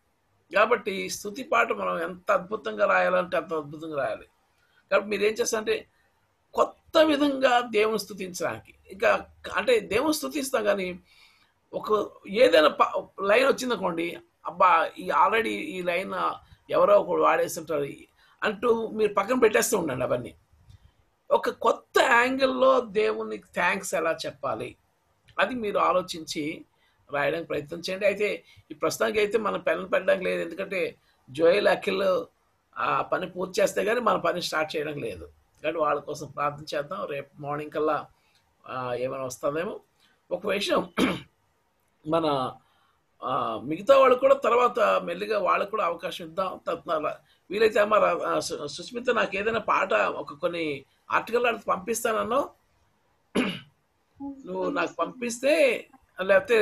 కాబట్టి స్థుతి పాట మనం ఎంత అద్భుతంగా రాయాలంటే అంత అద్భుతంగా రాయాలి. కాబట్టి మీరు ఏం చేస్తారంటే కొత్త విధంగా దేవుని స్థుతించడానికి ఇంకా అంటే దేవుని స్థుతిస్తాం కానీ ఒక ఏదైనా ప- లైన్ వచ్చిందనుకోండి అబ్బా ఈ ఆల్రెడీ ఈ లైన్ ఎవరో ఒకడు వాడేస్తుంటారు అంటూ మీరు పక్కన పెట్టేస్తూ ఉండండి అవన్నీ. ఒక కొత్త యాంగిల్లో దేవునికి థ్యాంక్స్ ఎలా చెప్పాలి? అది మీరు ఆలోచించి రాయడానికి ప్రయత్నం చేయండి. అయితే ఈ ప్రస్తుతానికి అయితే మన పెన్ పెట్టడానికి లేదు. ఎందుకంటే జోయల్ అఖిల్ ఆ పని పూర్తి చేస్తే కానీ మన పని స్టార్ట్ చేయడం లేదు. కాబట్టి వాళ్ళ కోసం ప్రార్థన చేద్దాం. రేపు మార్నింగ్ కల్లా ఏమైనా వస్తుందేమో. ఒక విషయం మన మిగతా వాళ్ళు కూడా తర్వాత మెల్లిగా వాళ్ళకు కూడా అవకాశం ఇద్దాం. వీలైతే అమ్మ సుస్మిత నాకు ఏదైనా పాట ఒక కొన్ని ఆర్టికల్ అడిగి పంపిస్తానన్నావు? నువ్వు నాకు పంపిస్తే లేకపోతే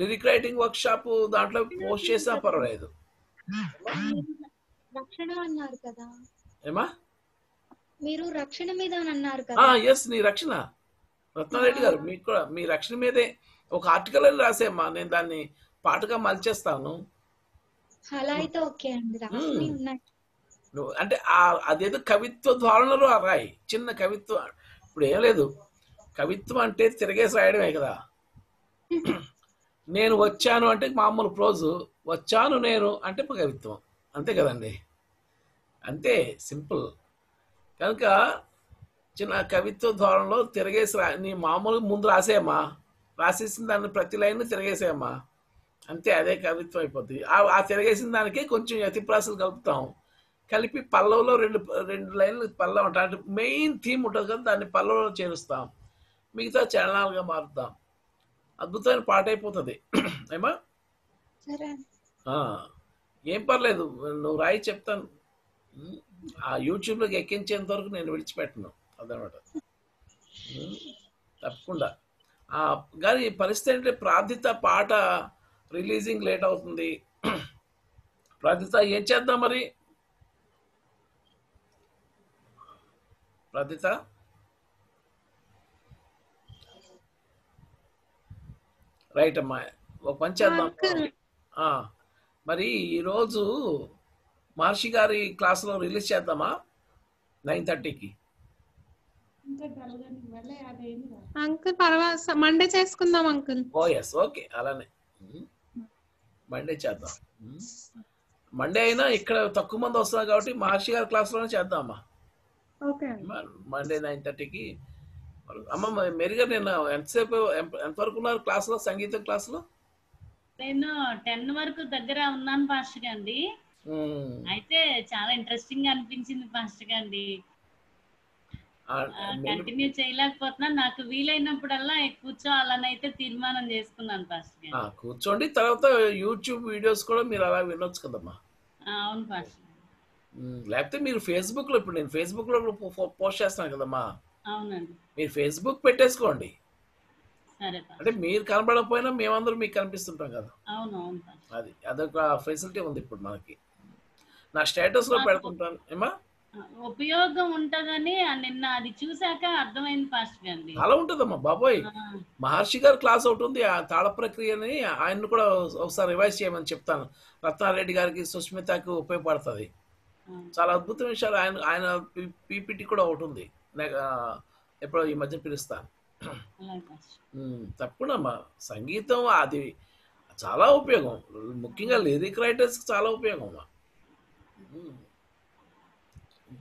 లిరిక్ రైటింగ్ వర్క్ షాప్ దాంట్లో పోస్ట్ చేసినా పర్వాలేదు. ఏమా? మీరు రక్షణ మీద అని అన్నారు ఆ కదా ఎస్ నీ రక్షణ. రత్నారెడ్డి గారు మీకు కూడా మీ రక్షణ మీదే ఒక ఆర్టికల్ అని రాసేమ్మా నేను దాన్ని పాటగా మలిచేస్తాను. అలా అయితే ఓకే అండి నువ్వు అంటే ఆ- అదేదో కవిత్వ ధోరణిలో రాయి చిన్న కవిత్వం ఇప్పుడు ఏం లేదు. కవిత్వం అంటే తిరగేసి రాయడమే కదా. <clears throat> నేను వచ్చాను అంటే మామూలు ప్రోజు వచ్చాను నేను అంటే కవిత్వం. అంతే కదండి. అంతే సింపుల్. కనుక చిన్న కవిత్వ ధోరణిలో తిరగేసి రా నీ మామూలుగా ముందు రాసేయమ్మా. రాసేసిన దాన్ని ప్రతి లైన్ తిరగేసేయమ్మా. అంతే అదే కవిత్వం అయిపోద్ది. ఆ- ఆ తిరగేసిన దానికి కొంచెం యతిప్రాసలు కలుపుతాం. కలిపి పల్లవులో రెండు రెండు లైన్లు పల్లవ ఉంటాయి అంటే మెయిన్ థీమ్ ఉంటుంది కదా దాన్ని పల్లవులో చేరుస్తాం. మిగతా చరణాలుగా మారుతాం అద్భుతమైన పాట అయిపోతుంది. <clears throat> ఏమా ఏం పర్లేదు నువ్వు రాయి చెప్తాను. ఆ యూట్యూబ్లోకి ఎక్కించేంత వరకు నేను విడిచిపెట్టను. అదనమాట. తప్పకుండా. ఆ, కానీ పరిస్థితి అంటే ప్రార్థిత పాట రిలీజింగ్ లేట్ అవుతుంది. ప్రార్థిత ఏం చేద్దాం మరి? ప్రార్థిత? రైట్ అమ్మా. ఒక పని చేద్దాం. మరి ఈరోజు మహర్షి గారి క్లాసులో రిలీజ్ చేద్దామా? నైన్ థర్టీకి. అంకుల్ పర్వాలేదు మండే చేసుకుందాం అంకుల్. ఓ ఎస్ ఓకే అలానే. మండే చేద్దాం. మండే అయినా ఇక్కడ తక్కువ మంది వస్తున్నారు కాబట్టి మహర్షి గారి క్లాస్లోనే చేద్దామా? ఓకే అండి. మండే నైన్ థర్టీకి. అమ్మ మెరుగా నేను ఎంతసేపు ఎంత- ఎంతవరకు ఉన్నారు క్లాస్లో సంగీతం క్లాస్లో? నేను టెన్ వరకు దగ్గర ఉన్నాను పాస్టర్ గాండి అయితే చాలా ఇంట్రెస్టింగ్ అనిపించింది పాస్టర్ గాండి కంటిన్యూ చేయలేకపోతున్నా. నాకు వీలైనప్పుడల్లా కూర్చోవాలని అయితే తీర్మానం చేసుకున్నాను ఆ, కూర్చోండి. తర్వాత యూట్యూబ్ వీడియోస్ కూడా మీరు అలా వినొచ్చు కదమ్మా. అవును గారు. ఉమ్, లేకపోతే మీరు ఫేస్బుక్లో ఇప్పుడు నేను ఫేస్బుక్లో పోస్ట్ చేస్తాను కదమ్మా. అవునండి. మీరు ఫేస్బుక్ పెట్టేసుకోండి. అంటే మీరు కనబడకపోయినా మేమందరం మీకు కనిపిస్తుంటాం కదా. అవును అవును పాస్టర్ అది అదొక ఫెసిలిటీ ఉంది ఇప్పుడు మనకి. నా స్టేటస్లో పెడుతుంటాను. ఏమా ఉపయోగం ఉంటదని నిన్న అది చూశాక అర్థమైంది పాస్టర్ గారిది. చాలా ఉంటుందమ్మా బాబోయ్. మహర్షి గారి క్లాస్ ఒకటి ఉంది ఆ తాళ ప్రక్రియని ఆయన్ని కూడా ఒకసారి రివైజ్ చేయమని చెప్తాను. రత్నారెడ్డి గారికి సుస్మితకి ఉపయోగపడుతుంది. చాలా అద్భుతమైన విషయాలు ఆయన ఆయన పీపీటీ కూడా ఒకటి ఉంది. ఎప్పుడో ఈ మధ్య పిలుస్తాను. తప్పకుండా అమ్మా. సంగీతం అది చాలా ఉపయోగం. ముఖ్యంగా లిరిక్ రైటర్స్ చాలా ఉపయోగం అమ్మా.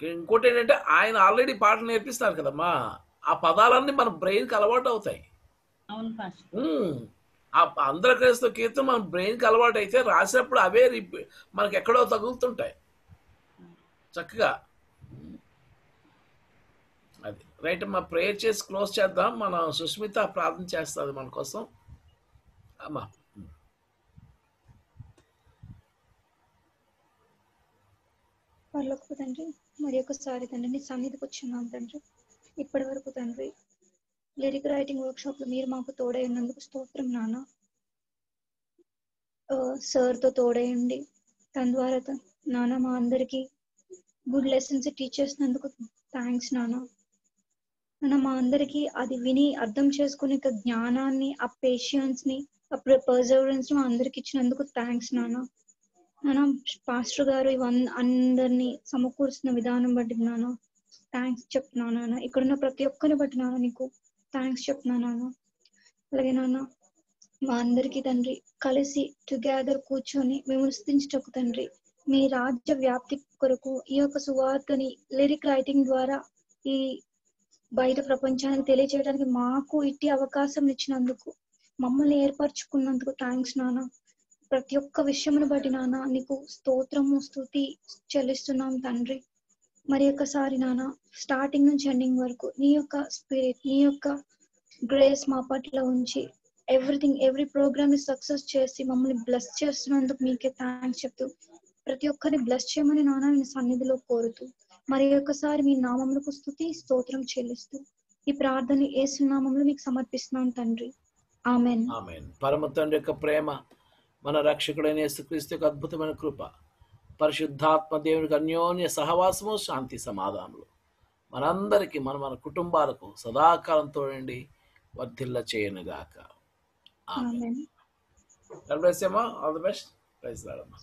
ఇంకోటి ఏంటంటే ఆయన ఆల్రెడీ పాటలు నేర్పిస్తారు కదమ్మా. ఆ పదాలన్నీ మన బ్రెయిన్కి అలవాటు అవుతాయి. ఆ ఆంధ్ర క్రైస్తవ కీర్తన మన బ్రెయిన్కి అలవాటు అయితే రాసినప్పుడు అవే రిపీ- మనకి ఎక్కడో తగులుతుంటాయి. చక్కగా. అది. రైట్ అమ్మా ప్రేయర్ చేసి క్లోజ్ చేద్దాం. మన సుస్మిత ప్రార్థన చేస్తుంది మన కోసం. అమ్మా. పర్లోకి తండ్రి మరి ఒకసారి తండ్రి నీ సన్నిధికి వచ్చున్నాం తండ్రి. ఇప్పటి వరకు తండ్రి లిరిక్ రైటింగ్ వర్క్ షాప్లో మీరు మాకు తోడైనందుకు స్తోత్రం నాన్న. సార్తో తోడయండి తన ద్వారా నాన్న మా అందరికి గుడ్ లెసన్స్ టీచ్ చేసినందుకు థ్యాంక్స్ నాన్న. నాన్న మా అందరికి అది విని అర్థం చేసుకునే జ్ఞానాన్ని ఆ పేషియన్స్ని ఆ పర్జవరెన్స్ని మా అందరికి ఇచ్చినందుకు థ్యాంక్స్ నాన్న. నానా పాస్టర్ గారు ఇవన్నీ అందరినీ సమకూర్చిన విధానం బట్టి నాన్న థ్యాంక్స్ చెప్తున్నాను నాన్న. ఇక్కడున్న ప్రతి ఒక్కరిని బట్టి నాన్న నీకు థ్యాంక్స్ చెప్తున్నాను నాన్న. అలాగే నాన్న మా అందరికీ తండ్రి కలిసి టుగెదర్ కూర్చొని మేము స్థించటకు తండ్రి మీ రాజ్య వ్యాప్తి కొరకు ఈ యొక్క సువార్తని లిరిక్ రైటింగ్ ద్వారా ఈ బయట ప్రపంచానికి తెలియజేయడానికి మాకు ఇట్టి అవకాశం ఇచ్చినందుకు మమ్మల్ని ఏర్పరచుకున్నందుకు థ్యాంక్స్ నాన్న. ప్రతి ఒక్క విషయమును బట్టి నాన్న నీకు స్తోత్రము స్థుతి చెల్లిస్తున్నాం తండ్రి. మరి ఒక్కసారి నాన్న స్టార్టింగ్ నుంచి ఎండింగ్ వరకు నీ యొక్క స్పిరిట్ నీ యొక్క గ్రేస్ మా పట్ల ఉంచి ఎవ్రీథింగ్ ఎవ్రీ ప్రోగ్రామ్ని సక్సెస్ చేసి మమ్మల్ని బ్లెస్ చేస్తున్నందుకు మీకే థ్యాంక్స్ చెప్తూ ప్రతి ఒక్కరిని బ్లెస్ చేయమని నాన్న నేను సన్నిధిలో కోరుతూ మరి ఒక్కసారి మీ నామములకు స్థుతి స్తోత్రం చెల్లిస్తూ ఈ ప్రార్థన ఏ నామంలో మీకు సమర్పిస్తున్నాను తండ్రి. ఆమెన్. ఆమెన్. పరమ తండ్రి యొక్క ప్రేమ మన రక్షకుడైన యేసుక్రీస్తు యొక్క అద్భుతమైన కృప పరిశుద్ధాత్మ దేవునికి అన్యోన్య సహవాసము శాంతి సమాధానములు మనందరికీ మన మన కుటుంబాలకు సదాకాలం తోడండి వర్ధిల్ల చేయనుగాక. అమ్మా. All the best prize రాడమ్మా